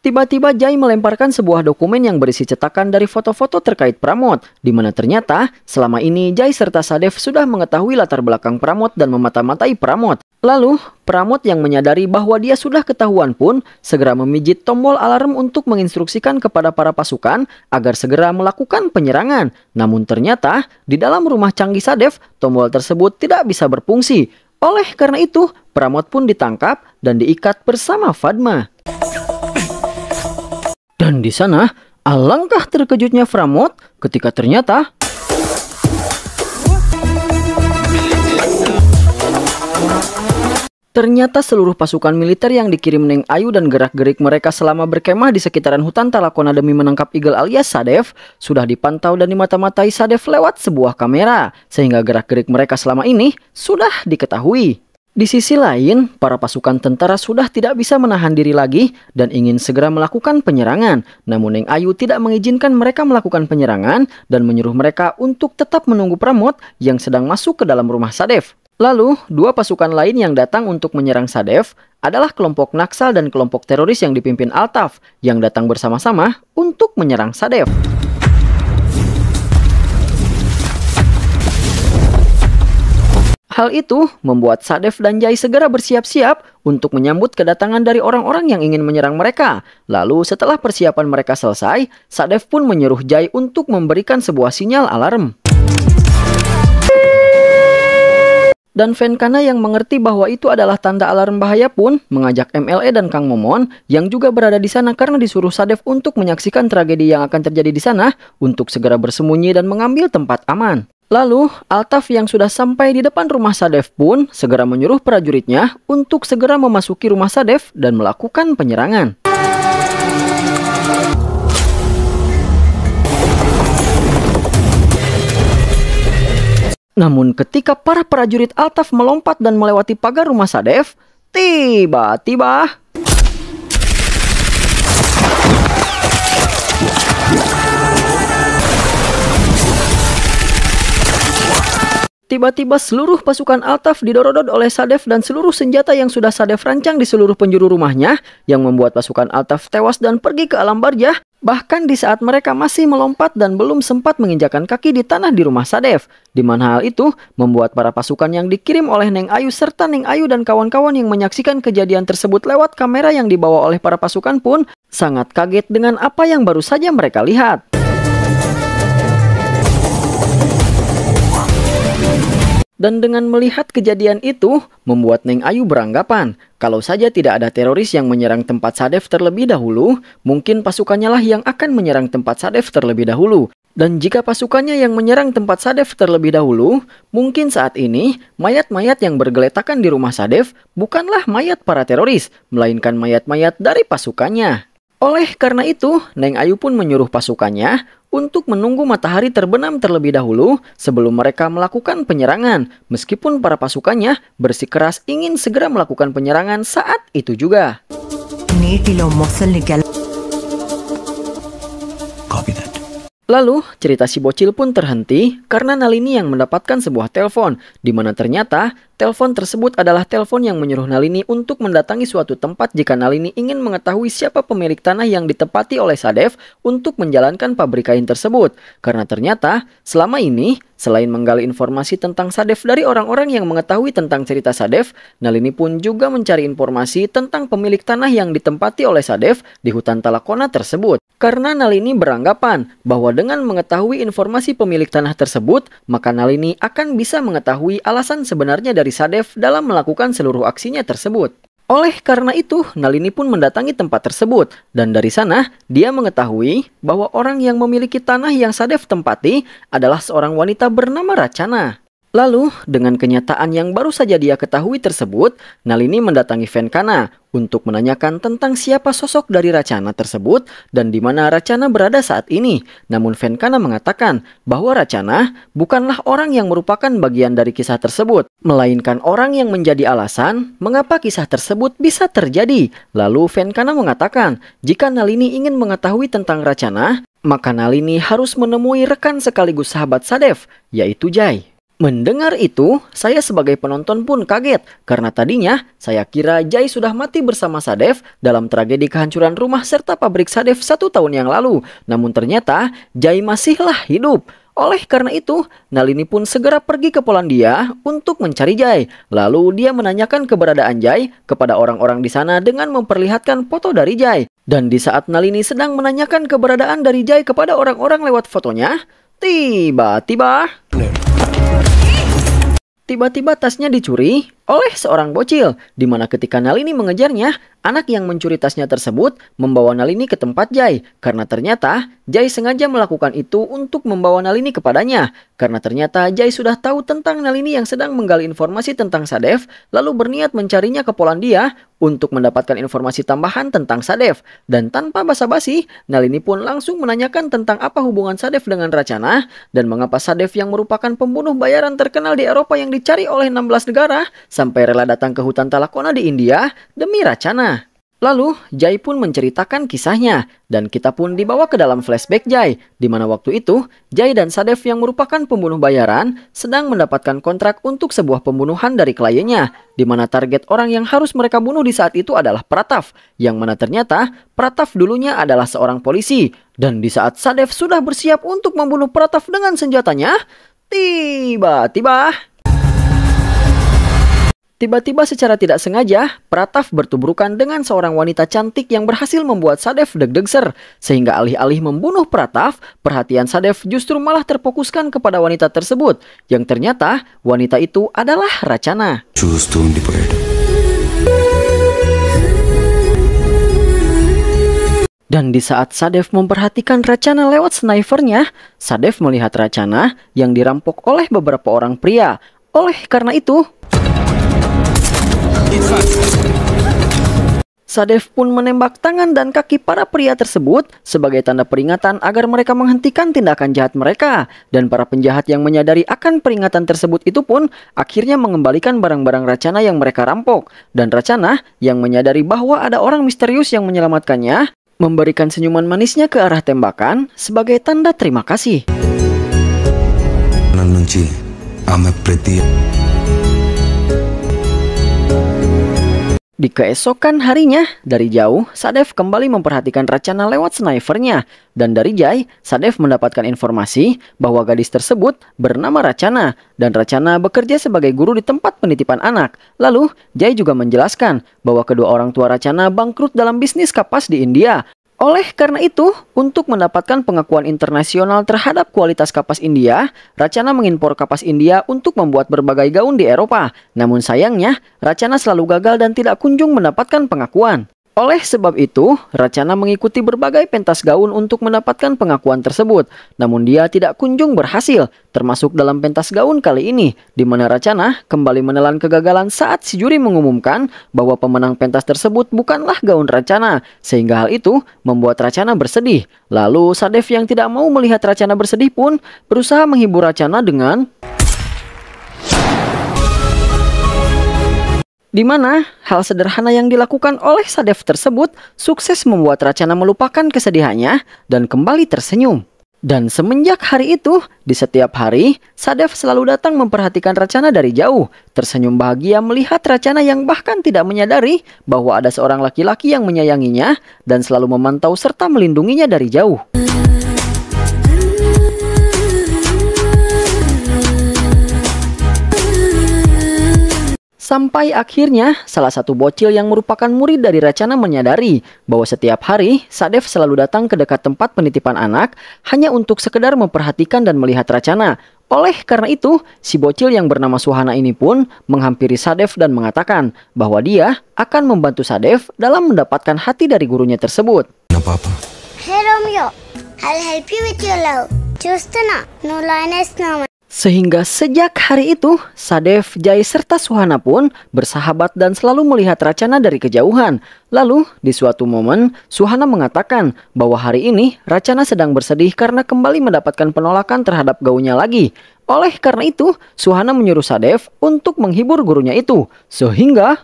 A: Tiba-tiba Jai melemparkan sebuah dokumen yang berisi cetakan dari foto-foto terkait Pramot, di mana ternyata selama ini Jai serta Sadev sudah mengetahui latar belakang Pramot dan memata-matai Pramot. Lalu, Pramot yang menyadari bahwa dia sudah ketahuan pun segera memijit tombol alarm untuk menginstruksikan kepada para pasukan agar segera melakukan penyerangan. Namun ternyata, di dalam rumah canggih Sadev, tombol tersebut tidak bisa berfungsi. Oleh karena itu, Pramot pun ditangkap dan diikat bersama Fadma. Dan di sana, alangkah terkejutnya Framot ketika ternyata Ternyata seluruh pasukan militer yang dikirim Neng Ayu dan gerak-gerik mereka selama berkemah di sekitaran hutan Talakona demi menangkap Eagle alias Sadev sudah dipantau dan dimata-matai Sadev lewat sebuah kamera, sehingga gerak-gerik mereka selama ini sudah diketahui. Di sisi lain, para pasukan tentara sudah tidak bisa menahan diri lagi dan ingin segera melakukan penyerangan. Namun Neng Ayu tidak mengizinkan mereka melakukan penyerangan dan menyuruh mereka untuk tetap menunggu Pramot yang sedang masuk ke dalam rumah Sadev. Lalu, dua pasukan lain yang datang untuk menyerang Sadev adalah kelompok Naksal dan kelompok teroris yang dipimpin Altaf yang datang bersama-sama untuk menyerang Sadev. Hal itu membuat Sadev dan Jai segera bersiap-siap untuk menyambut kedatangan dari orang-orang yang ingin menyerang mereka. Lalu setelah persiapan mereka selesai, Sadev pun menyuruh Jai untuk memberikan sebuah sinyal alarm. Dan Venkana yang mengerti bahwa itu adalah tanda alarm bahaya pun mengajak MLE dan Kang Momon yang juga berada di sana karena disuruh Sadev untuk menyaksikan tragedi yang akan terjadi di sana untuk segera bersembunyi dan mengambil tempat aman. Lalu, Altaf yang sudah sampai di depan rumah Sadev pun segera menyuruh prajuritnya untuk segera memasuki rumah Sadev dan melakukan penyerangan. Namun ketika para prajurit Altaf melompat dan melewati pagar rumah Sadev, tiba-tiba Tiba-tiba seluruh pasukan Altaf didorodot oleh Sadev dan seluruh senjata yang sudah Sadev rancang di seluruh penjuru rumahnya yang membuat pasukan Altaf tewas dan pergi ke alam barjah bahkan di saat mereka masih melompat dan belum sempat menginjakan kaki di tanah di rumah Sadev di mana hal itu membuat para pasukan yang dikirim oleh Neng Ayu serta Neng Ayu dan kawan-kawan yang menyaksikan kejadian tersebut lewat kamera yang dibawa oleh para pasukan pun sangat kaget dengan apa yang baru saja mereka lihat. Dan dengan melihat kejadian itu, membuat Neng Ayu beranggapan, kalau saja tidak ada teroris yang menyerang tempat Sadef terlebih dahulu, mungkin pasukannya lah yang akan menyerang tempat Sadef terlebih dahulu. Dan jika pasukannya yang menyerang tempat Sadef terlebih dahulu, mungkin saat ini mayat-mayat yang bergeletakan di rumah Sadef bukanlah mayat para teroris, melainkan mayat-mayat dari pasukannya. Oleh karena itu, Neng Ayu pun menyuruh pasukannya untuk menunggu matahari terbenam terlebih dahulu sebelum mereka melakukan penyerangan, meskipun para pasukannya bersikeras ingin segera melakukan penyerangan saat itu juga. Lalu, cerita si bocil pun terhenti karena Nalini yang mendapatkan sebuah telepon, di mana ternyata telepon tersebut adalah telepon yang menyuruh Nalini untuk mendatangi suatu tempat jika Nalini ingin mengetahui siapa pemilik tanah yang ditempati oleh Sadef untuk menjalankan pabrik kain tersebut. Karena ternyata, selama ini, selain menggali informasi tentang Sadef dari orang-orang yang mengetahui tentang cerita Sadef, Nalini pun juga mencari informasi tentang pemilik tanah yang ditempati oleh Sadef di hutan Talakona tersebut. Karena Nalini beranggapan bahwa dengan mengetahui informasi pemilik tanah tersebut, maka Nalini akan bisa mengetahui alasan sebenarnya dari Sadef dalam melakukan seluruh aksinya tersebut. Oleh karena itu, Nalini pun mendatangi tempat tersebut, dan dari sana dia mengetahui bahwa orang yang memiliki tanah yang Sadef tempati adalah seorang wanita bernama Racana. Lalu, dengan kenyataan yang baru saja dia ketahui tersebut, Nalini mendatangi Venkana untuk menanyakan tentang siapa sosok dari Racana tersebut dan di mana Racana berada saat ini. Namun Venkana mengatakan bahwa Racana bukanlah orang yang merupakan bagian dari kisah tersebut, melainkan orang yang menjadi alasan mengapa kisah tersebut bisa terjadi. Lalu Venkana mengatakan, jika Nalini ingin mengetahui tentang Racana, maka Nalini harus menemui rekan sekaligus sahabat Sadef, yaitu Jai. Mendengar itu, saya sebagai penonton pun kaget karena tadinya saya kira Jai sudah mati bersama Sadef dalam tragedi kehancuran rumah serta pabrik Sadef satu tahun yang lalu. Namun ternyata Jai masihlah hidup. Oleh karena itu, Nalini pun segera pergi ke Polandia untuk mencari Jai. Lalu dia menanyakan keberadaan Jai kepada orang-orang di sana dengan memperlihatkan foto dari Jai. Dan di saat Nalini sedang menanyakan keberadaan dari Jai kepada orang-orang lewat fotonya, tiba-tiba Tiba-tiba tasnya dicuri oleh seorang bocil, di mana ketika Nalini mengejarnya, anak yang mencuri tasnya tersebut membawa Nalini ke tempat Jai, karena ternyata Jai sengaja melakukan itu untuk membawa Nalini kepadanya, karena ternyata Jai sudah tahu tentang Nalini yang sedang menggali informasi tentang Sadef, lalu berniat mencarinya ke Polandia untuk mendapatkan informasi tambahan tentang Sadef. Dan tanpa basa-basi, Nalini pun langsung menanyakan tentang apa hubungan Sadef dengan Racana, dan mengapa Sadef yang merupakan pembunuh bayaran terkenal di Eropa yang dicari oleh 16 negara, sampai rela datang ke hutan Talakona di India demi Racana. Lalu, Jai pun menceritakan kisahnya, dan kita pun dibawa ke dalam flashback Jai, di mana waktu itu, Jai dan Sadef yang merupakan pembunuh bayaran sedang mendapatkan kontrak untuk sebuah pembunuhan dari kliennya, di mana target orang yang harus mereka bunuh di saat itu adalah Prataf, yang mana ternyata Prataf dulunya adalah seorang polisi, dan di saat Sadef sudah bersiap untuk membunuh Prataf dengan senjatanya, tiba-tiba Tiba-tiba secara tidak sengaja, Prataf bertubrukan dengan seorang wanita cantik yang berhasil membuat Sadev deg-degser. Sehingga alih-alih membunuh Prataf, perhatian Sadev justru malah terfokuskan kepada wanita tersebut. Yang ternyata, wanita itu adalah Racana. Dan di saat Sadev memperhatikan Racana lewat snipernya, Sadev melihat Racana yang dirampok oleh beberapa orang pria. Oleh karena itu... Sadef pun menembak tangan dan kaki para pria tersebut sebagai tanda peringatan agar mereka menghentikan tindakan jahat mereka. Dan para penjahat yang menyadari akan peringatan tersebut itu pun akhirnya mengembalikan barang-barang Racana yang mereka rampok. Dan Racana yang menyadari bahwa ada orang misterius yang menyelamatkannya, memberikan senyuman manisnya ke arah tembakan sebagai tanda terima kasih. Di keesokan harinya, dari jauh, Sadef kembali memperhatikan Racana lewat snipernya. Dan dari Jai, Sadef mendapatkan informasi bahwa gadis tersebut bernama Racana. Dan Racana bekerja sebagai guru di tempat penitipan anak. Lalu, Jai juga menjelaskan bahwa kedua orang tua Racana bangkrut dalam bisnis kapas di India. Oleh karena itu, untuk mendapatkan pengakuan internasional terhadap kualitas kapas India, Racana mengimpor kapas India untuk membuat berbagai gaun di Eropa. Namun sayangnya, Racana selalu gagal dan tidak kunjung mendapatkan pengakuan. Oleh sebab itu, Racana mengikuti berbagai pentas gaun untuk mendapatkan pengakuan tersebut. Namun dia tidak kunjung berhasil, termasuk dalam pentas gaun kali ini, di mana Racana kembali menelan kegagalan saat si juri mengumumkan bahwa pemenang pentas tersebut bukanlah gaun Racana, sehingga hal itu membuat Racana bersedih. Lalu Sadef yang tidak mau melihat Racana bersedih pun berusaha menghibur Racana dengan di mana hal sederhana yang dilakukan oleh Sadef tersebut sukses membuat Racana melupakan kesedihannya dan kembali tersenyum. Dan semenjak hari itu, di setiap hari, Sadef selalu datang memperhatikan Racana dari jauh, tersenyum bahagia melihat Racana yang bahkan tidak menyadari bahwa ada seorang laki-laki yang menyayanginya dan selalu memantau serta melindunginya dari jauh. Sampai akhirnya, salah satu bocil yang merupakan murid dari Racana menyadari bahwa setiap hari Sadef selalu datang ke dekat tempat penitipan anak hanya untuk sekedar memperhatikan dan melihat Racana. Oleh karena itu, si bocil yang bernama Suhana ini pun menghampiri Sadef dan mengatakan bahwa dia akan membantu Sadef dalam mendapatkan hati dari gurunya tersebut.
E: Kenapa apa?
F: Hey Romeo, I'll help you with your love. Just now, no line is
A: sehingga sejak hari itu, Sadef, Jai, serta Suhana pun bersahabat dan selalu melihat Racana dari kejauhan. Lalu, di suatu momen, Suhana mengatakan bahwa hari ini Racana sedang bersedih karena kembali mendapatkan penolakan terhadap gaunnya lagi. Oleh karena itu, Suhana menyuruh Sadef untuk menghibur gurunya itu. Sehingga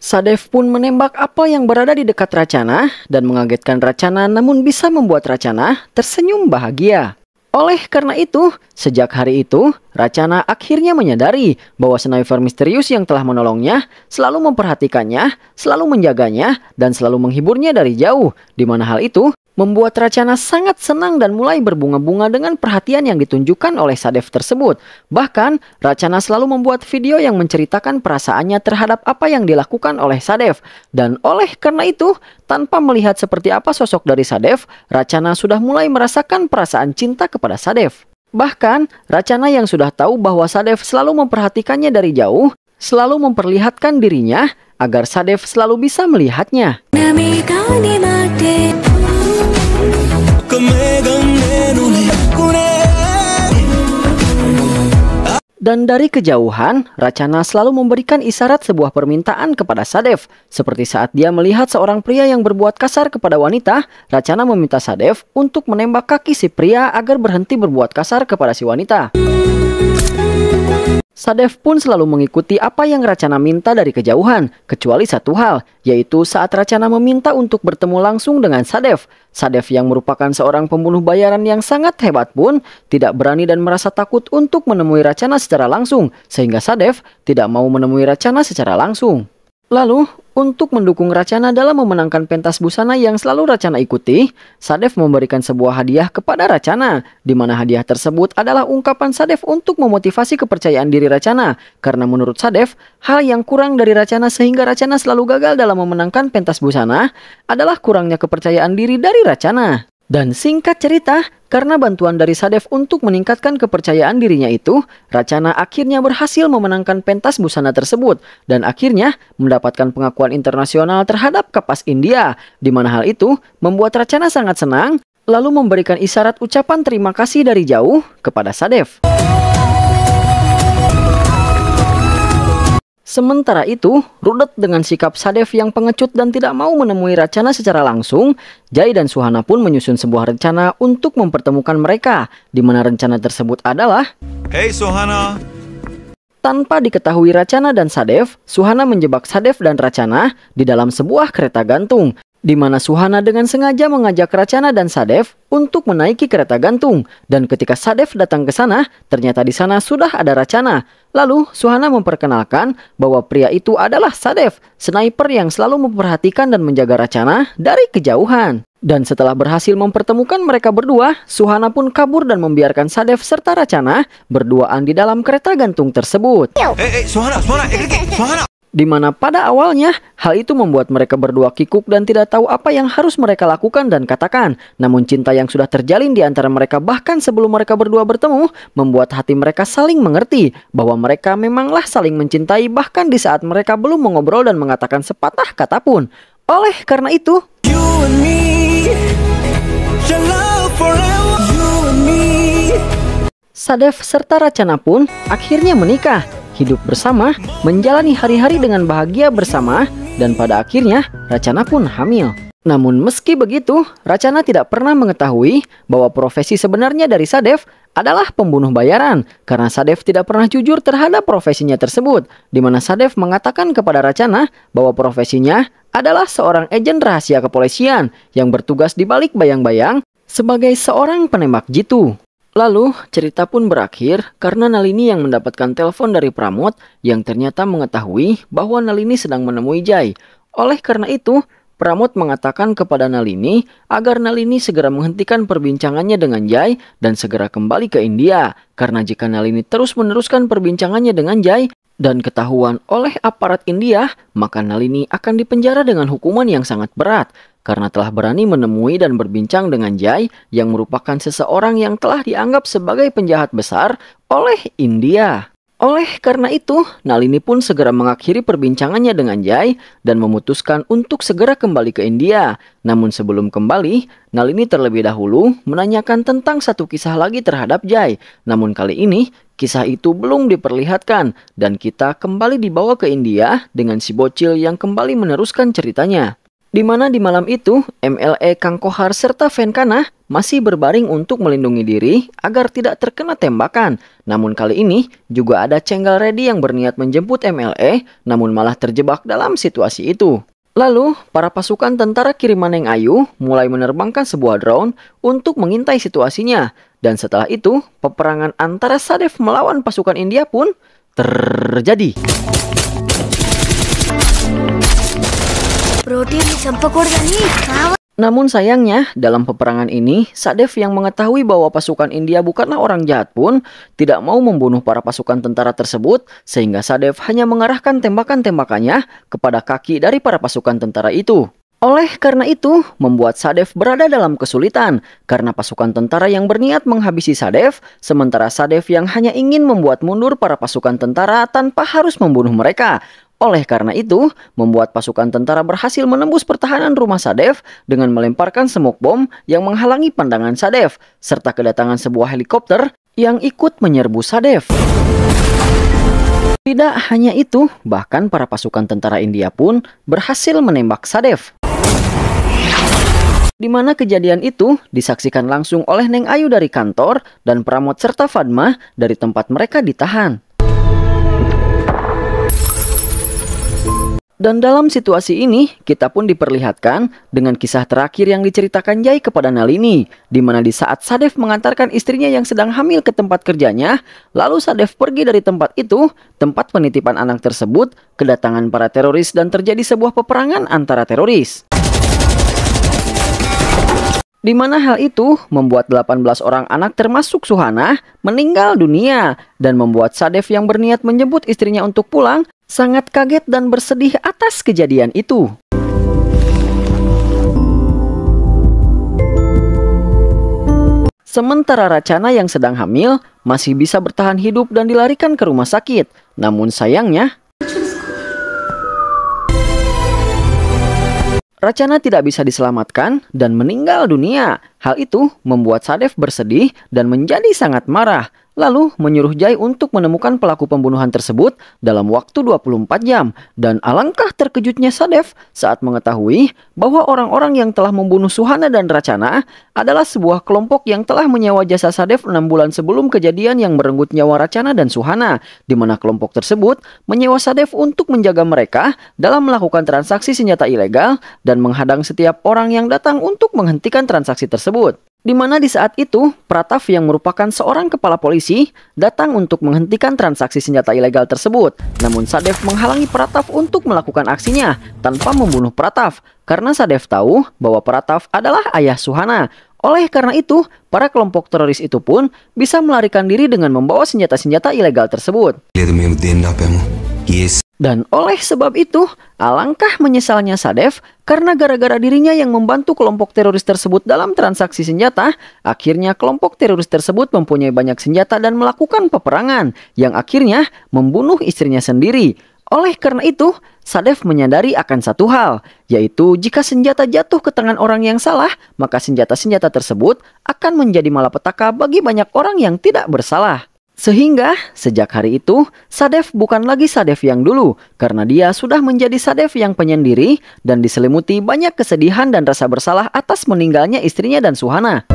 A: Sadef pun menembak apa yang berada di dekat Racana dan mengagetkan Racana namun bisa membuat Racana tersenyum bahagia. Oleh karena itu, sejak hari itu, Racana akhirnya menyadari bahwa sniper misterius yang telah menolongnya selalu memperhatikannya, selalu menjaganya, dan selalu menghiburnya dari jauh. Di mana hal itu membuat Racana sangat senang dan mulai berbunga-bunga dengan perhatian yang ditunjukkan oleh Sadef tersebut. Bahkan, Racana selalu membuat video yang menceritakan perasaannya terhadap apa yang dilakukan oleh Sadef. Dan oleh karena itu, tanpa melihat seperti apa sosok dari Sadef, Racana sudah mulai merasakan perasaan cinta kepada Sadef. Bahkan, Racana yang sudah tahu bahwa Sadef selalu memperhatikannya dari jauh, selalu memperlihatkan dirinya agar Sadef selalu bisa melihatnya. Dan dari kejauhan, Racana selalu memberikan isyarat sebuah permintaan kepada Sadef. Seperti saat dia melihat seorang pria yang berbuat kasar kepada wanita, Racana meminta Sadef untuk menembak kaki si pria agar berhenti berbuat kasar kepada si wanita. Sadef pun selalu mengikuti apa yang Racana minta dari kejauhan, kecuali satu hal, yaitu saat Racana meminta untuk bertemu langsung dengan Sadef. Sadef yang merupakan seorang pembunuh bayaran yang sangat hebat pun tidak berani dan merasa takut untuk menemui Racana secara langsung, sehingga Sadef tidak mau menemui Racana secara langsung. Lalu, untuk mendukung Racana dalam memenangkan pentas busana yang selalu Racana ikuti, Sadef memberikan sebuah hadiah kepada Racana, di mana hadiah tersebut adalah ungkapan Sadef untuk memotivasi kepercayaan diri Racana. Karena menurut Sadef, hal yang kurang dari Racana sehingga Racana selalu gagal dalam memenangkan pentas busana adalah kurangnya kepercayaan diri dari Racana. Dan singkat cerita, karena bantuan dari Sadef untuk meningkatkan kepercayaan dirinya itu, Racana akhirnya berhasil memenangkan pentas busana tersebut dan akhirnya mendapatkan pengakuan internasional terhadap kapas India, di mana hal itu membuat Racana sangat senang, lalu memberikan isyarat ucapan terima kasih dari jauh kepada Sadef. Sementara itu, Rudet dengan sikap Sadef yang pengecut dan tidak mau menemui Racana secara langsung, Jai dan Suhana pun menyusun sebuah rencana untuk mempertemukan mereka, di mana rencana tersebut adalah
C: Hey Sohana.
A: tanpa diketahui Racana dan Sadef, Suhana menjebak Sadef dan Racana di dalam sebuah kereta gantung, di mana Suhana dengan sengaja mengajak Racana dan Sadef untuk menaiki kereta gantung. Dan ketika Sadef datang ke sana, ternyata di sana sudah ada Racana. Lalu Suhana memperkenalkan bahwa pria itu adalah Sadef, sniper yang selalu memperhatikan dan menjaga Racana dari kejauhan. Dan setelah berhasil mempertemukan mereka berdua, Suhana pun kabur dan membiarkan Sadef serta Racana berduaan di dalam kereta gantung tersebut.
C: Hey, hey, Sohana, Sohana, eh, eh, Sohana.
A: Di mana pada awalnya hal itu membuat mereka berdua kikuk dan tidak tahu apa yang harus mereka lakukan dan katakan. Namun cinta yang sudah terjalin di antara mereka bahkan sebelum mereka berdua bertemu membuat hati mereka saling mengerti bahwa mereka memanglah saling mencintai bahkan di saat mereka belum mengobrol dan mengatakan sepatah kata pun. Oleh karena itu, Sadef serta Racana pun akhirnya menikah, hidup bersama, menjalani hari-hari dengan bahagia bersama, dan pada akhirnya Racana pun hamil. Namun meski begitu, Racana tidak pernah mengetahui bahwa profesi sebenarnya dari Sadef adalah pembunuh bayaran karena Sadef tidak pernah jujur terhadap profesinya tersebut, di mana Sadef mengatakan kepada Racana bahwa profesinya adalah seorang agen rahasia kepolisian yang bertugas di balik bayang-bayang sebagai seorang penembak jitu. Lalu, cerita pun berakhir karena Nalini yang mendapatkan telepon dari Pramod yang ternyata mengetahui bahwa Nalini sedang menemui Jai. Oleh karena itu, Pramod mengatakan kepada Nalini agar Nalini segera menghentikan perbincangannya dengan Jai dan segera kembali ke India. Karena jika Nalini terus meneruskan perbincangannya dengan Jai dan ketahuan oleh aparat India, maka Nalini akan dipenjara dengan hukuman yang sangat berat karena telah berani menemui dan berbincang dengan Jai yang merupakan seseorang yang telah dianggap sebagai penjahat besar oleh India. Oleh karena itu, Nalini pun segera mengakhiri perbincangannya dengan Jai dan memutuskan untuk segera kembali ke India. Namun sebelum kembali, Nalini terlebih dahulu menanyakan tentang satu kisah lagi terhadap Jai. Namun kali ini, kisah itu belum diperlihatkan dan kita kembali dibawa ke India dengan si bocil yang kembali meneruskan ceritanya. Di mana di malam itu, MLE Kang Kohar serta Venkana masih berbaring untuk melindungi diri agar tidak terkena tembakan. Namun kali ini juga ada Cenggal Ready yang berniat menjemput MLE namun malah terjebak dalam situasi itu. Lalu, para pasukan tentara kiriman Neng Ayu mulai menerbangkan sebuah drone untuk mengintai situasinya. Dan setelah itu, peperangan antara Sadef melawan pasukan India pun terjadi.
F: Protein nih.
A: Namun sayangnya, dalam peperangan ini, Sadev yang mengetahui bahwa pasukan India bukanlah orang jahat pun tidak mau membunuh para pasukan tentara tersebut, sehingga Sadev hanya mengarahkan tembakan-tembakannya kepada kaki dari para pasukan tentara itu. Oleh karena itu, membuat Sadev berada dalam kesulitan karena pasukan tentara yang berniat menghabisi Sadev, sementara Sadev yang hanya ingin membuat mundur para pasukan tentara tanpa harus membunuh mereka. Oleh karena itu, membuat pasukan tentara berhasil menembus pertahanan rumah Sadef dengan melemparkan smoke bom yang menghalangi pandangan Sadef, serta kedatangan sebuah helikopter yang ikut menyerbu Sadef. Tidak hanya itu, bahkan para pasukan tentara India pun berhasil menembak Sadef. Di mana kejadian itu disaksikan langsung oleh Neng Ayu dari kantor dan Pramod serta Fadma dari tempat mereka ditahan. Dan dalam situasi ini, kita pun diperlihatkan dengan kisah terakhir yang diceritakan Jai kepada Nalini, di mana di saat Sadef mengantarkan istrinya yang sedang hamil ke tempat kerjanya, lalu Sadef pergi dari tempat itu, tempat penitipan anak tersebut, kedatangan para teroris dan terjadi sebuah peperangan antara teroris. Di mana hal itu membuat 18 orang anak termasuk Suhana meninggal dunia dan membuat Sadef yang berniat menjemput istrinya untuk pulang sangat kaget dan bersedih atas kejadian itu. Sementara Racana yang sedang hamil masih bisa bertahan hidup dan dilarikan ke rumah sakit. Namun sayangnya, Racana tidak bisa diselamatkan dan meninggal dunia. Hal itu membuat Sadef bersedih dan menjadi sangat marah lalu menyuruh Jai untuk menemukan pelaku pembunuhan tersebut dalam waktu 24 jam. Dan alangkah terkejutnya Sadef saat mengetahui bahwa orang-orang yang telah membunuh Suhana dan Racana adalah sebuah kelompok yang telah menyewa jasa Sadef 6 bulan sebelum kejadian yang merenggut nyawa Racana dan Suhana, di mana kelompok tersebut menyewa Sadef untuk menjaga mereka dalam melakukan transaksi senjata ilegal dan menghadang setiap orang yang datang untuk menghentikan transaksi tersebut. Di mana di saat itu, Prataf yang merupakan seorang kepala polisi datang untuk menghentikan transaksi senjata ilegal tersebut. Namun Sadef menghalangi Prataf untuk melakukan aksinya tanpa membunuh Prataf. Karena Sadef tahu bahwa Prataf adalah ayah Suhana. Oleh karena itu, para kelompok teroris itu pun bisa melarikan diri dengan membawa senjata-senjata ilegal tersebut. Dan oleh sebab itu, alangkah menyesalnya Sadef karena gara-gara dirinya yang membantu kelompok teroris tersebut dalam transaksi senjata, akhirnya kelompok teroris tersebut mempunyai banyak senjata dan melakukan peperangan yang akhirnya membunuh istrinya sendiri. Oleh karena itu, Sadef menyadari akan satu hal, yaitu jika senjata jatuh ke tangan orang yang salah, maka senjata-senjata tersebut akan menjadi malapetaka bagi banyak orang yang tidak bersalah. Sehingga sejak hari itu Sadef bukan lagi Sadef yang dulu karena dia sudah menjadi Sadef yang penyendiri dan diselimuti banyak kesedihan dan rasa bersalah atas meninggalnya istrinya dan Suhana.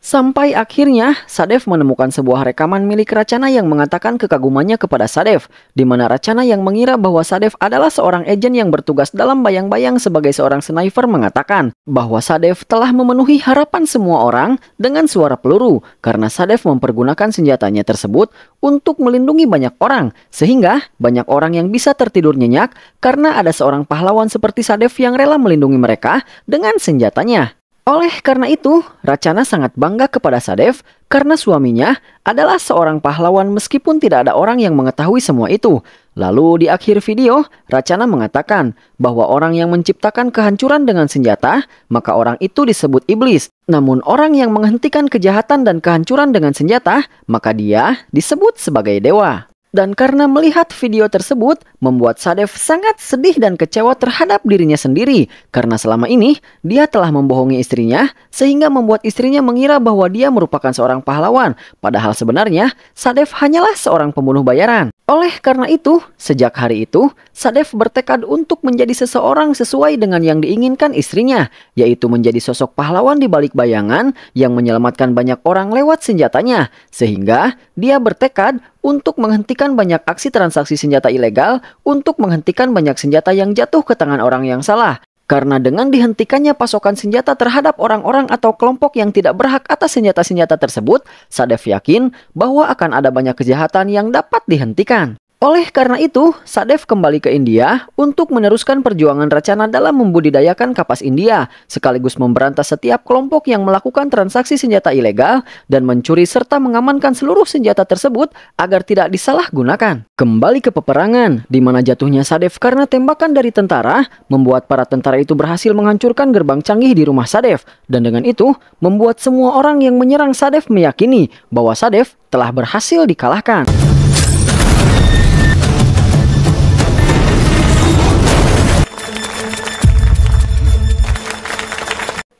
A: Sampai akhirnya Sadef menemukan sebuah rekaman milik Racana yang mengatakan kekagumannya kepada Sadef, di mana Racana yang mengira bahwa Sadef adalah seorang agen yang bertugas dalam bayang-bayang sebagai seorang sniper mengatakan bahwa Sadef telah memenuhi harapan semua orang dengan suara peluru karena Sadef mempergunakan senjatanya tersebut untuk melindungi banyak orang, sehingga banyak orang yang bisa tertidur nyenyak karena ada seorang pahlawan seperti Sadef yang rela melindungi mereka dengan senjatanya. Oleh karena itu, Racana sangat bangga kepada Sadef karena suaminya adalah seorang pahlawan meskipun tidak ada orang yang mengetahui semua itu. Lalu di akhir video, Racana mengatakan bahwa orang yang menciptakan kehancuran dengan senjata, maka orang itu disebut iblis. Namun orang yang menghentikan kejahatan dan kehancuran dengan senjata, maka dia disebut sebagai dewa. Dan karena melihat video tersebut, membuat Sadef sangat sedih dan kecewa terhadap dirinya sendiri. Karena selama ini, dia telah membohongi istrinya, sehingga membuat istrinya mengira bahwa dia merupakan seorang pahlawan. Padahal sebenarnya, Sadef hanyalah seorang pembunuh bayaran. Oleh karena itu, sejak hari itu, Sadef bertekad untuk menjadi seseorang sesuai dengan yang diinginkan istrinya, yaitu menjadi sosok pahlawan di balik bayangan yang menyelamatkan banyak orang lewat senjatanya. Sehingga dia bertekad untuk menghentikan banyak aksi transaksi senjata ilegal, untuk menghentikan banyak senjata yang jatuh ke tangan orang yang salah. Karena dengan dihentikannya pasokan senjata terhadap orang-orang atau kelompok yang tidak berhak atas senjata-senjata tersebut, Sadef yakin bahwa akan ada banyak kejahatan yang dapat dihentikan. Oleh karena itu, Sadef kembali ke India untuk meneruskan perjuangan Racana dalam membudidayakan kapas India, sekaligus memberantas setiap kelompok yang melakukan transaksi senjata ilegal dan mencuri serta mengamankan seluruh senjata tersebut agar tidak disalahgunakan. Kembali ke peperangan, di mana jatuhnya Sadef karena tembakan dari tentara, membuat para tentara itu berhasil menghancurkan gerbang canggih di rumah Sadef, dan dengan itu membuat semua orang yang menyerang Sadef meyakini bahwa Sadef telah berhasil dikalahkan.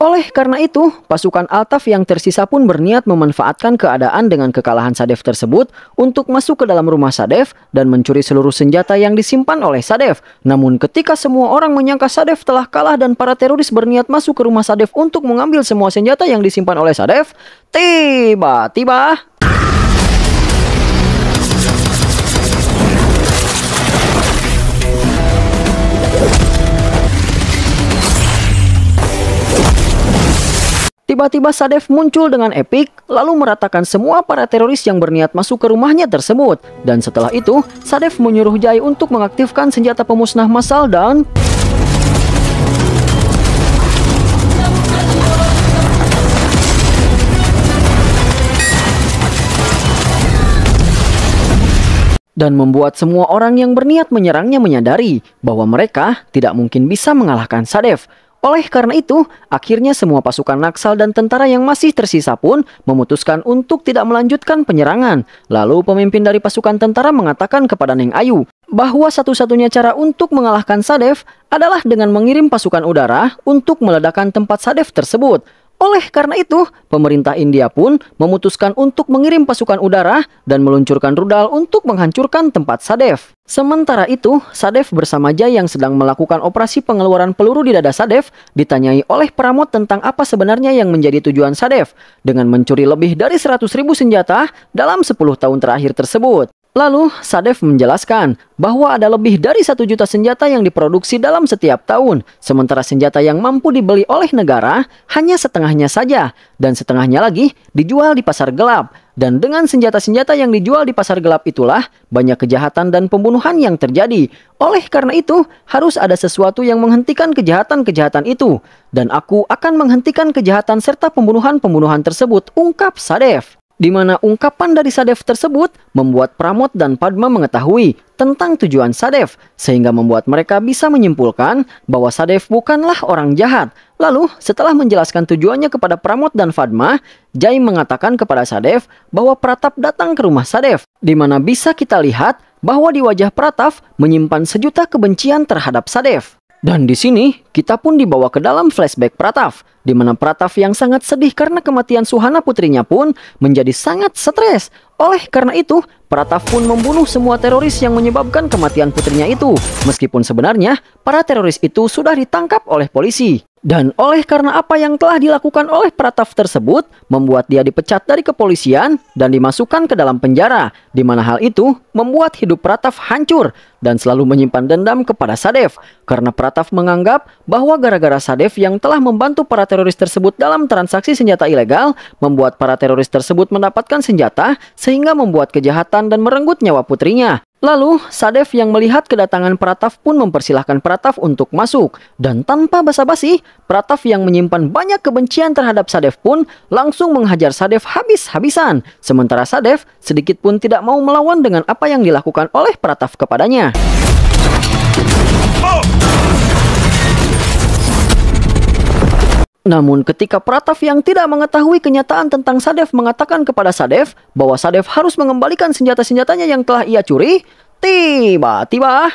A: Oleh karena itu, pasukan Altaf yang tersisa pun berniat memanfaatkan keadaan dengan kekalahan Sadef tersebut untuk masuk ke dalam rumah Sadef dan mencuri seluruh senjata yang disimpan oleh Sadef. Namun ketika semua orang menyangka Sadef telah kalah dan para teroris berniat masuk ke rumah Sadef untuk mengambil semua senjata yang disimpan oleh Sadef, tiba-tiba Tiba-tiba Sadef muncul dengan epik, lalu meratakan semua para teroris yang berniat masuk ke rumahnya tersebut. Dan setelah itu, Sadef menyuruh Jai untuk mengaktifkan senjata pemusnah massal dan... dan membuat semua orang yang berniat menyerangnya menyadari bahwa mereka tidak mungkin bisa mengalahkan Sadef. Oleh karena itu, akhirnya semua pasukan Naksal dan tentara yang masih tersisa pun memutuskan untuk tidak melanjutkan penyerangan. Lalu pemimpin dari pasukan tentara mengatakan kepada Neng Ayu bahwa satu-satunya cara untuk mengalahkan Sadef adalah dengan mengirim pasukan udara untuk meledakkan tempat Sadef tersebut. Oleh karena itu, pemerintah India pun memutuskan untuk mengirim pasukan udara dan meluncurkan rudal untuk menghancurkan tempat Sadef. Sementara itu, Sadef bersama Jai yang sedang melakukan operasi pengeluaran peluru di dada Sadef ditanyai oleh Pramod tentang apa sebenarnya yang menjadi tujuan Sadef dengan mencuri lebih dari 100 ribu senjata dalam 10 tahun terakhir tersebut. Lalu, Sadef menjelaskan bahwa ada lebih dari satu juta senjata yang diproduksi dalam setiap tahun, sementara senjata yang mampu dibeli oleh negara hanya setengahnya saja, dan setengahnya lagi dijual di pasar gelap. Dan dengan senjata-senjata yang dijual di pasar gelap itulah banyak kejahatan dan pembunuhan yang terjadi. Oleh karena itu, harus ada sesuatu yang menghentikan kejahatan-kejahatan itu. Dan aku akan menghentikan kejahatan serta pembunuhan-pembunuhan tersebut, ungkap Sadef. Di mana ungkapan dari Sadef tersebut membuat Pramod dan Padma mengetahui tentang tujuan Sadef, sehingga membuat mereka bisa menyimpulkan bahwa Sadef bukanlah orang jahat. Lalu, setelah menjelaskan tujuannya kepada Pramod dan Padma, Jai mengatakan kepada Sadef bahwa Pratap datang ke rumah Sadef, di mana bisa kita lihat bahwa di wajah Pratap menyimpan sejuta kebencian terhadap Sadef. Dan di sini, kita pun dibawa ke dalam flashback Pratap, di mana Pratap yang sangat sedih karena kematian Suhana putrinya pun menjadi sangat stres. Oleh karena itu, Pratap pun membunuh semua teroris yang menyebabkan kematian putrinya itu. Meskipun sebenarnya, para teroris itu sudah ditangkap oleh polisi. Dan oleh karena apa yang telah dilakukan oleh Pratap tersebut, membuat dia dipecat dari kepolisian dan dimasukkan ke dalam penjara, di mana hal itu membuat hidup Pratap hancur dan selalu menyimpan dendam kepada Sadef. Karena Pratap menganggap bahwa gara-gara Sadef yang telah membantu para teroris tersebut dalam transaksi senjata ilegal, membuat para teroris tersebut mendapatkan senjata sehingga membuat kejahatan dan merenggut nyawa putrinya. Lalu, Sadef yang melihat kedatangan Prataf pun mempersilahkan Prataf untuk masuk. Dan tanpa basa-basi, Prataf yang menyimpan banyak kebencian terhadap Sadef pun langsung menghajar Sadef habis-habisan. Sementara Sadef sedikit pun tidak mau melawan dengan apa yang dilakukan oleh Prataf kepadanya. Namun ketika Prataf yang tidak mengetahui kenyataan tentang Sadef mengatakan kepada Sadef bahwa Sadef harus mengembalikan senjata-senjatanya yang telah ia curi, tiba-tiba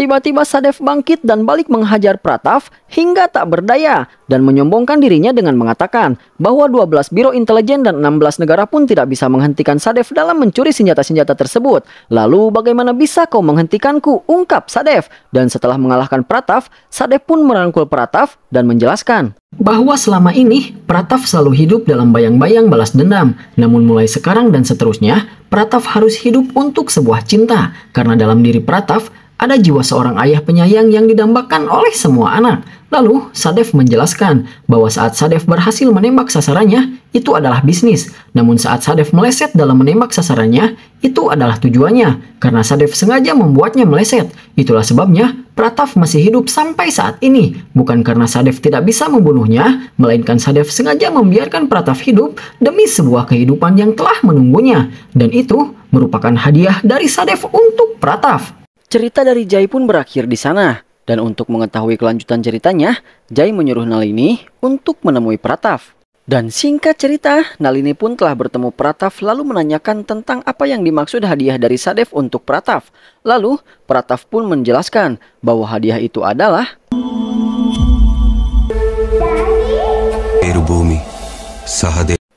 A: Tiba-tiba Sadef bangkit dan balik menghajar Prataf hingga tak berdaya dan menyombongkan dirinya dengan mengatakan bahwa 12 biro intelijen dan 16 negara pun tidak bisa menghentikan Sadef dalam mencuri senjata-senjata tersebut. Lalu bagaimana bisa kau menghentikanku? Ungkap Sadef. Dan setelah mengalahkan Prataf, Sadef pun merangkul Prataf dan menjelaskan bahwa selama ini Prataf selalu hidup dalam bayang-bayang balas dendam. Namun mulai sekarang dan seterusnya, Prataf harus hidup untuk sebuah cinta. Karena dalam diri Prataf ada jiwa seorang ayah penyayang yang didambakan oleh semua anak. Lalu, Sadef menjelaskan bahwa saat Sadef berhasil menembak sasarannya, itu adalah bisnis. Namun saat Sadef meleset dalam menembak sasarannya, itu adalah tujuannya. Karena Sadef sengaja membuatnya meleset. Itulah sebabnya Prataf masih hidup sampai saat ini. Bukan karena Sadef tidak bisa membunuhnya, melainkan Sadef sengaja membiarkan Prataf hidup demi sebuah kehidupan yang telah menunggunya. Dan itu merupakan hadiah dari Sadef untuk Prataf. Cerita dari Jai pun berakhir di sana. Dan untuk mengetahui kelanjutan ceritanya, Jai menyuruh Nalini untuk menemui Prataf. Dan singkat cerita, Nalini pun telah bertemu Prataf lalu menanyakan tentang apa yang dimaksud hadiah dari Sadev untuk Prataf. Lalu, Prataf pun menjelaskan bahwa hadiah itu adalah...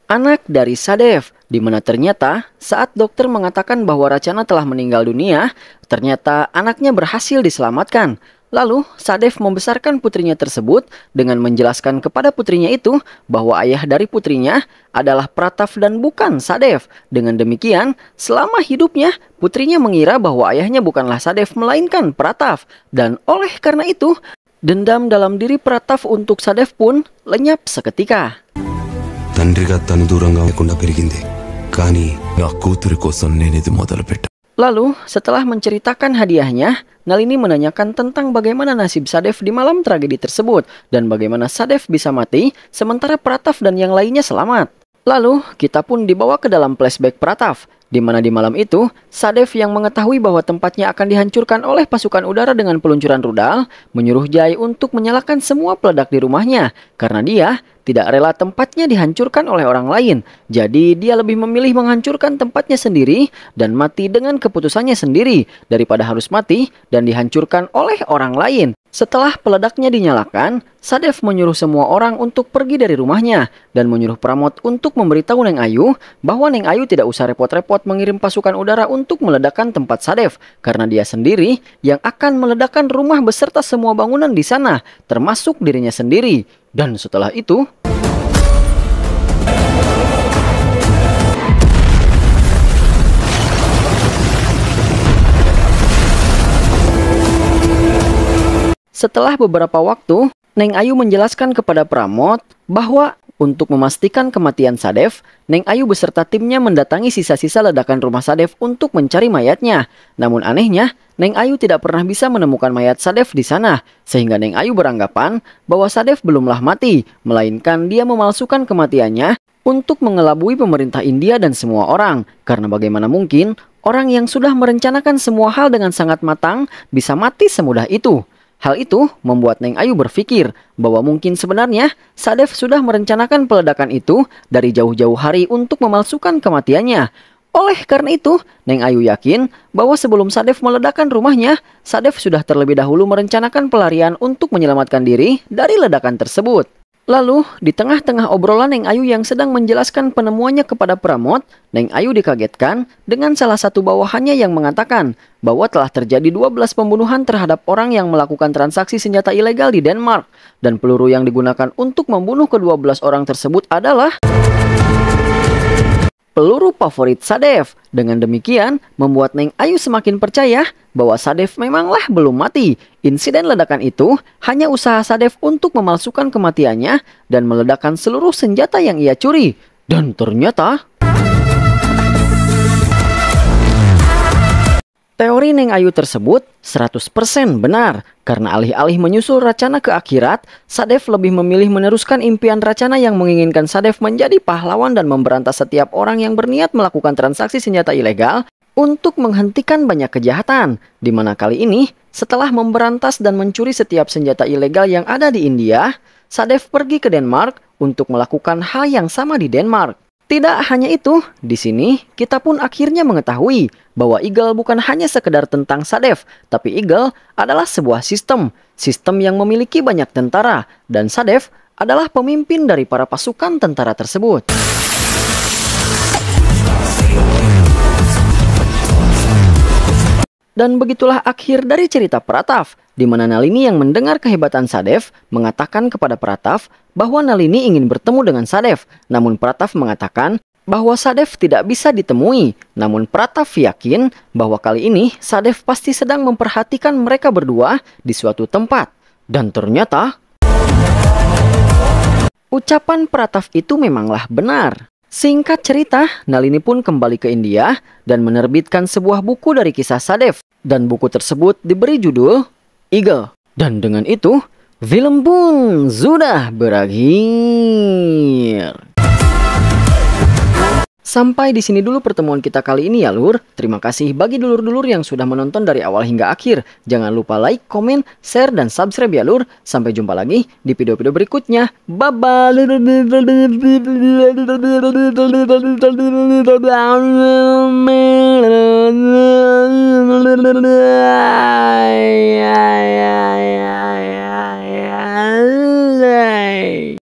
A: Anak dari Sadev, di mana ternyata saat dokter mengatakan bahwa Racana telah meninggal dunia, ternyata anaknya berhasil diselamatkan. Lalu, Sadef membesarkan putrinya tersebut dengan menjelaskan kepada putrinya itu bahwa ayah dari putrinya adalah Prataf dan bukan Sadef. Dengan demikian, selama hidupnya, putrinya mengira bahwa ayahnya bukanlah Sadef melainkan Prataf. Dan oleh karena itu, dendam dalam diri Prataf untuk Sadef pun lenyap seketika.
E: Tandri kata nudurangga kunda periginde. కానీ
D: నా కూతురి కోసం నేను ఇది మొదలు పెట్టా
A: Lalu, setelah menceritakan hadiahnya, Nalini menanyakan tentang bagaimana nasib Sadef di malam tragedi tersebut dan bagaimana Sadef bisa mati sementara Prataf dan yang lainnya selamat. Lalu, kita pun dibawa ke dalam flashback Prataf, di mana di malam itu, Sadef yang mengetahui bahwa tempatnya akan dihancurkan oleh pasukan udara dengan peluncuran rudal, menyuruh Jai untuk menyalakan semua peledak di rumahnya, karena dia tidak rela tempatnya dihancurkan oleh orang lain. Jadi dia lebih memilih menghancurkan tempatnya sendiri dan mati dengan keputusannya sendiri daripada harus mati dan dihancurkan oleh orang lain. Setelah peledaknya dinyalakan, Sadef menyuruh semua orang untuk pergi dari rumahnya dan menyuruh Pramod untuk memberitahu Neng Ayu bahwa Neng Ayu tidak usah repot-repot mengirim pasukan udara untuk meledakkan tempat Sadef karena dia sendiri yang akan meledakkan rumah beserta semua bangunan di sana, termasuk dirinya sendiri. Dan setelah itu, Setelah beberapa waktu, Neng Ayu menjelaskan kepada Pramod bahwa Untuk memastikan kematian Sadef, Neng Ayu beserta timnya mendatangi sisa-sisa ledakan rumah Sadef untuk mencari mayatnya. Namun anehnya, Neng Ayu tidak pernah bisa menemukan mayat Sadef di sana, sehingga Neng Ayu beranggapan bahwa Sadef belumlah mati, melainkan dia memalsukan kematiannya untuk mengelabui pemerintah India dan semua orang. Karena bagaimana mungkin orang yang sudah merencanakan semua hal dengan sangat matang bisa mati semudah itu. Hal itu membuat Neng Ayu berpikir bahwa mungkin sebenarnya Sadef sudah merencanakan peledakan itu dari jauh-jauh hari untuk memalsukan kematiannya. Oleh karena itu, Neng Ayu yakin bahwa sebelum Sadef meledakkan rumahnya, Sadef sudah terlebih dahulu merencanakan pelarian untuk menyelamatkan diri dari ledakan tersebut. Lalu, di tengah-tengah obrolan Neng Ayu yang sedang menjelaskan penemuannya kepada Pramod, Neng Ayu dikagetkan dengan salah satu bawahannya yang mengatakan bahwa telah terjadi 12 pembunuhan terhadap orang yang melakukan transaksi senjata ilegal di Denmark. Dan peluru yang digunakan untuk membunuh ke-12 orang tersebut adalah peluru favorit Sadef. Dengan demikian, membuat Neng Ayu semakin percaya bahwa Sadef memanglah belum mati. Insiden ledakan itu hanya usaha Sadef untuk memalsukan kematiannya dan meledakkan seluruh senjata yang ia curi. Dan ternyata... Teori Neng Ayu tersebut 100% benar karena alih-alih menyusul Racana ke akhirat, Sadef lebih memilih meneruskan impian Racana yang menginginkan Sadef menjadi pahlawan dan memberantas setiap orang yang berniat melakukan transaksi senjata ilegal untuk menghentikan banyak kejahatan. Di mana kali ini, setelah memberantas dan mencuri setiap senjata ilegal yang ada di India, Sadef pergi ke Denmark untuk melakukan hal yang sama di Denmark. Tidak hanya itu, di sini kita pun akhirnya mengetahui bahwa Eagle bukan hanya sekedar tentang Sadef, tapi Eagle adalah sebuah sistem, sistem yang memiliki banyak tentara, dan Sadef adalah pemimpin dari para pasukan tentara tersebut. Dan begitulah akhir dari cerita Prataf, di mana Nalini yang mendengar kehebatan Sadef mengatakan kepada Prataf bahwa Nalini ingin bertemu dengan Sadef. Namun Prataf mengatakan bahwa Sadef tidak bisa ditemui. Namun Prataf yakin bahwa kali ini Sadef pasti sedang memperhatikan mereka berdua di suatu tempat. Dan ternyata ucapan Prataf itu memanglah benar. Singkat cerita, Nalini pun kembali ke India dan menerbitkan sebuah buku dari kisah Sadef. Dan buku tersebut diberi judul Eagle. Dan dengan itu, film pun sudah berakhir. Sampai di sini dulu pertemuan kita kali ini ya lur. Terima kasih bagi dulur-dulur yang sudah menonton dari awal hingga akhir. Jangan lupa like, komen, share, dan subscribe ya lur. Sampai jumpa lagi di video-video berikutnya. Bye-bye.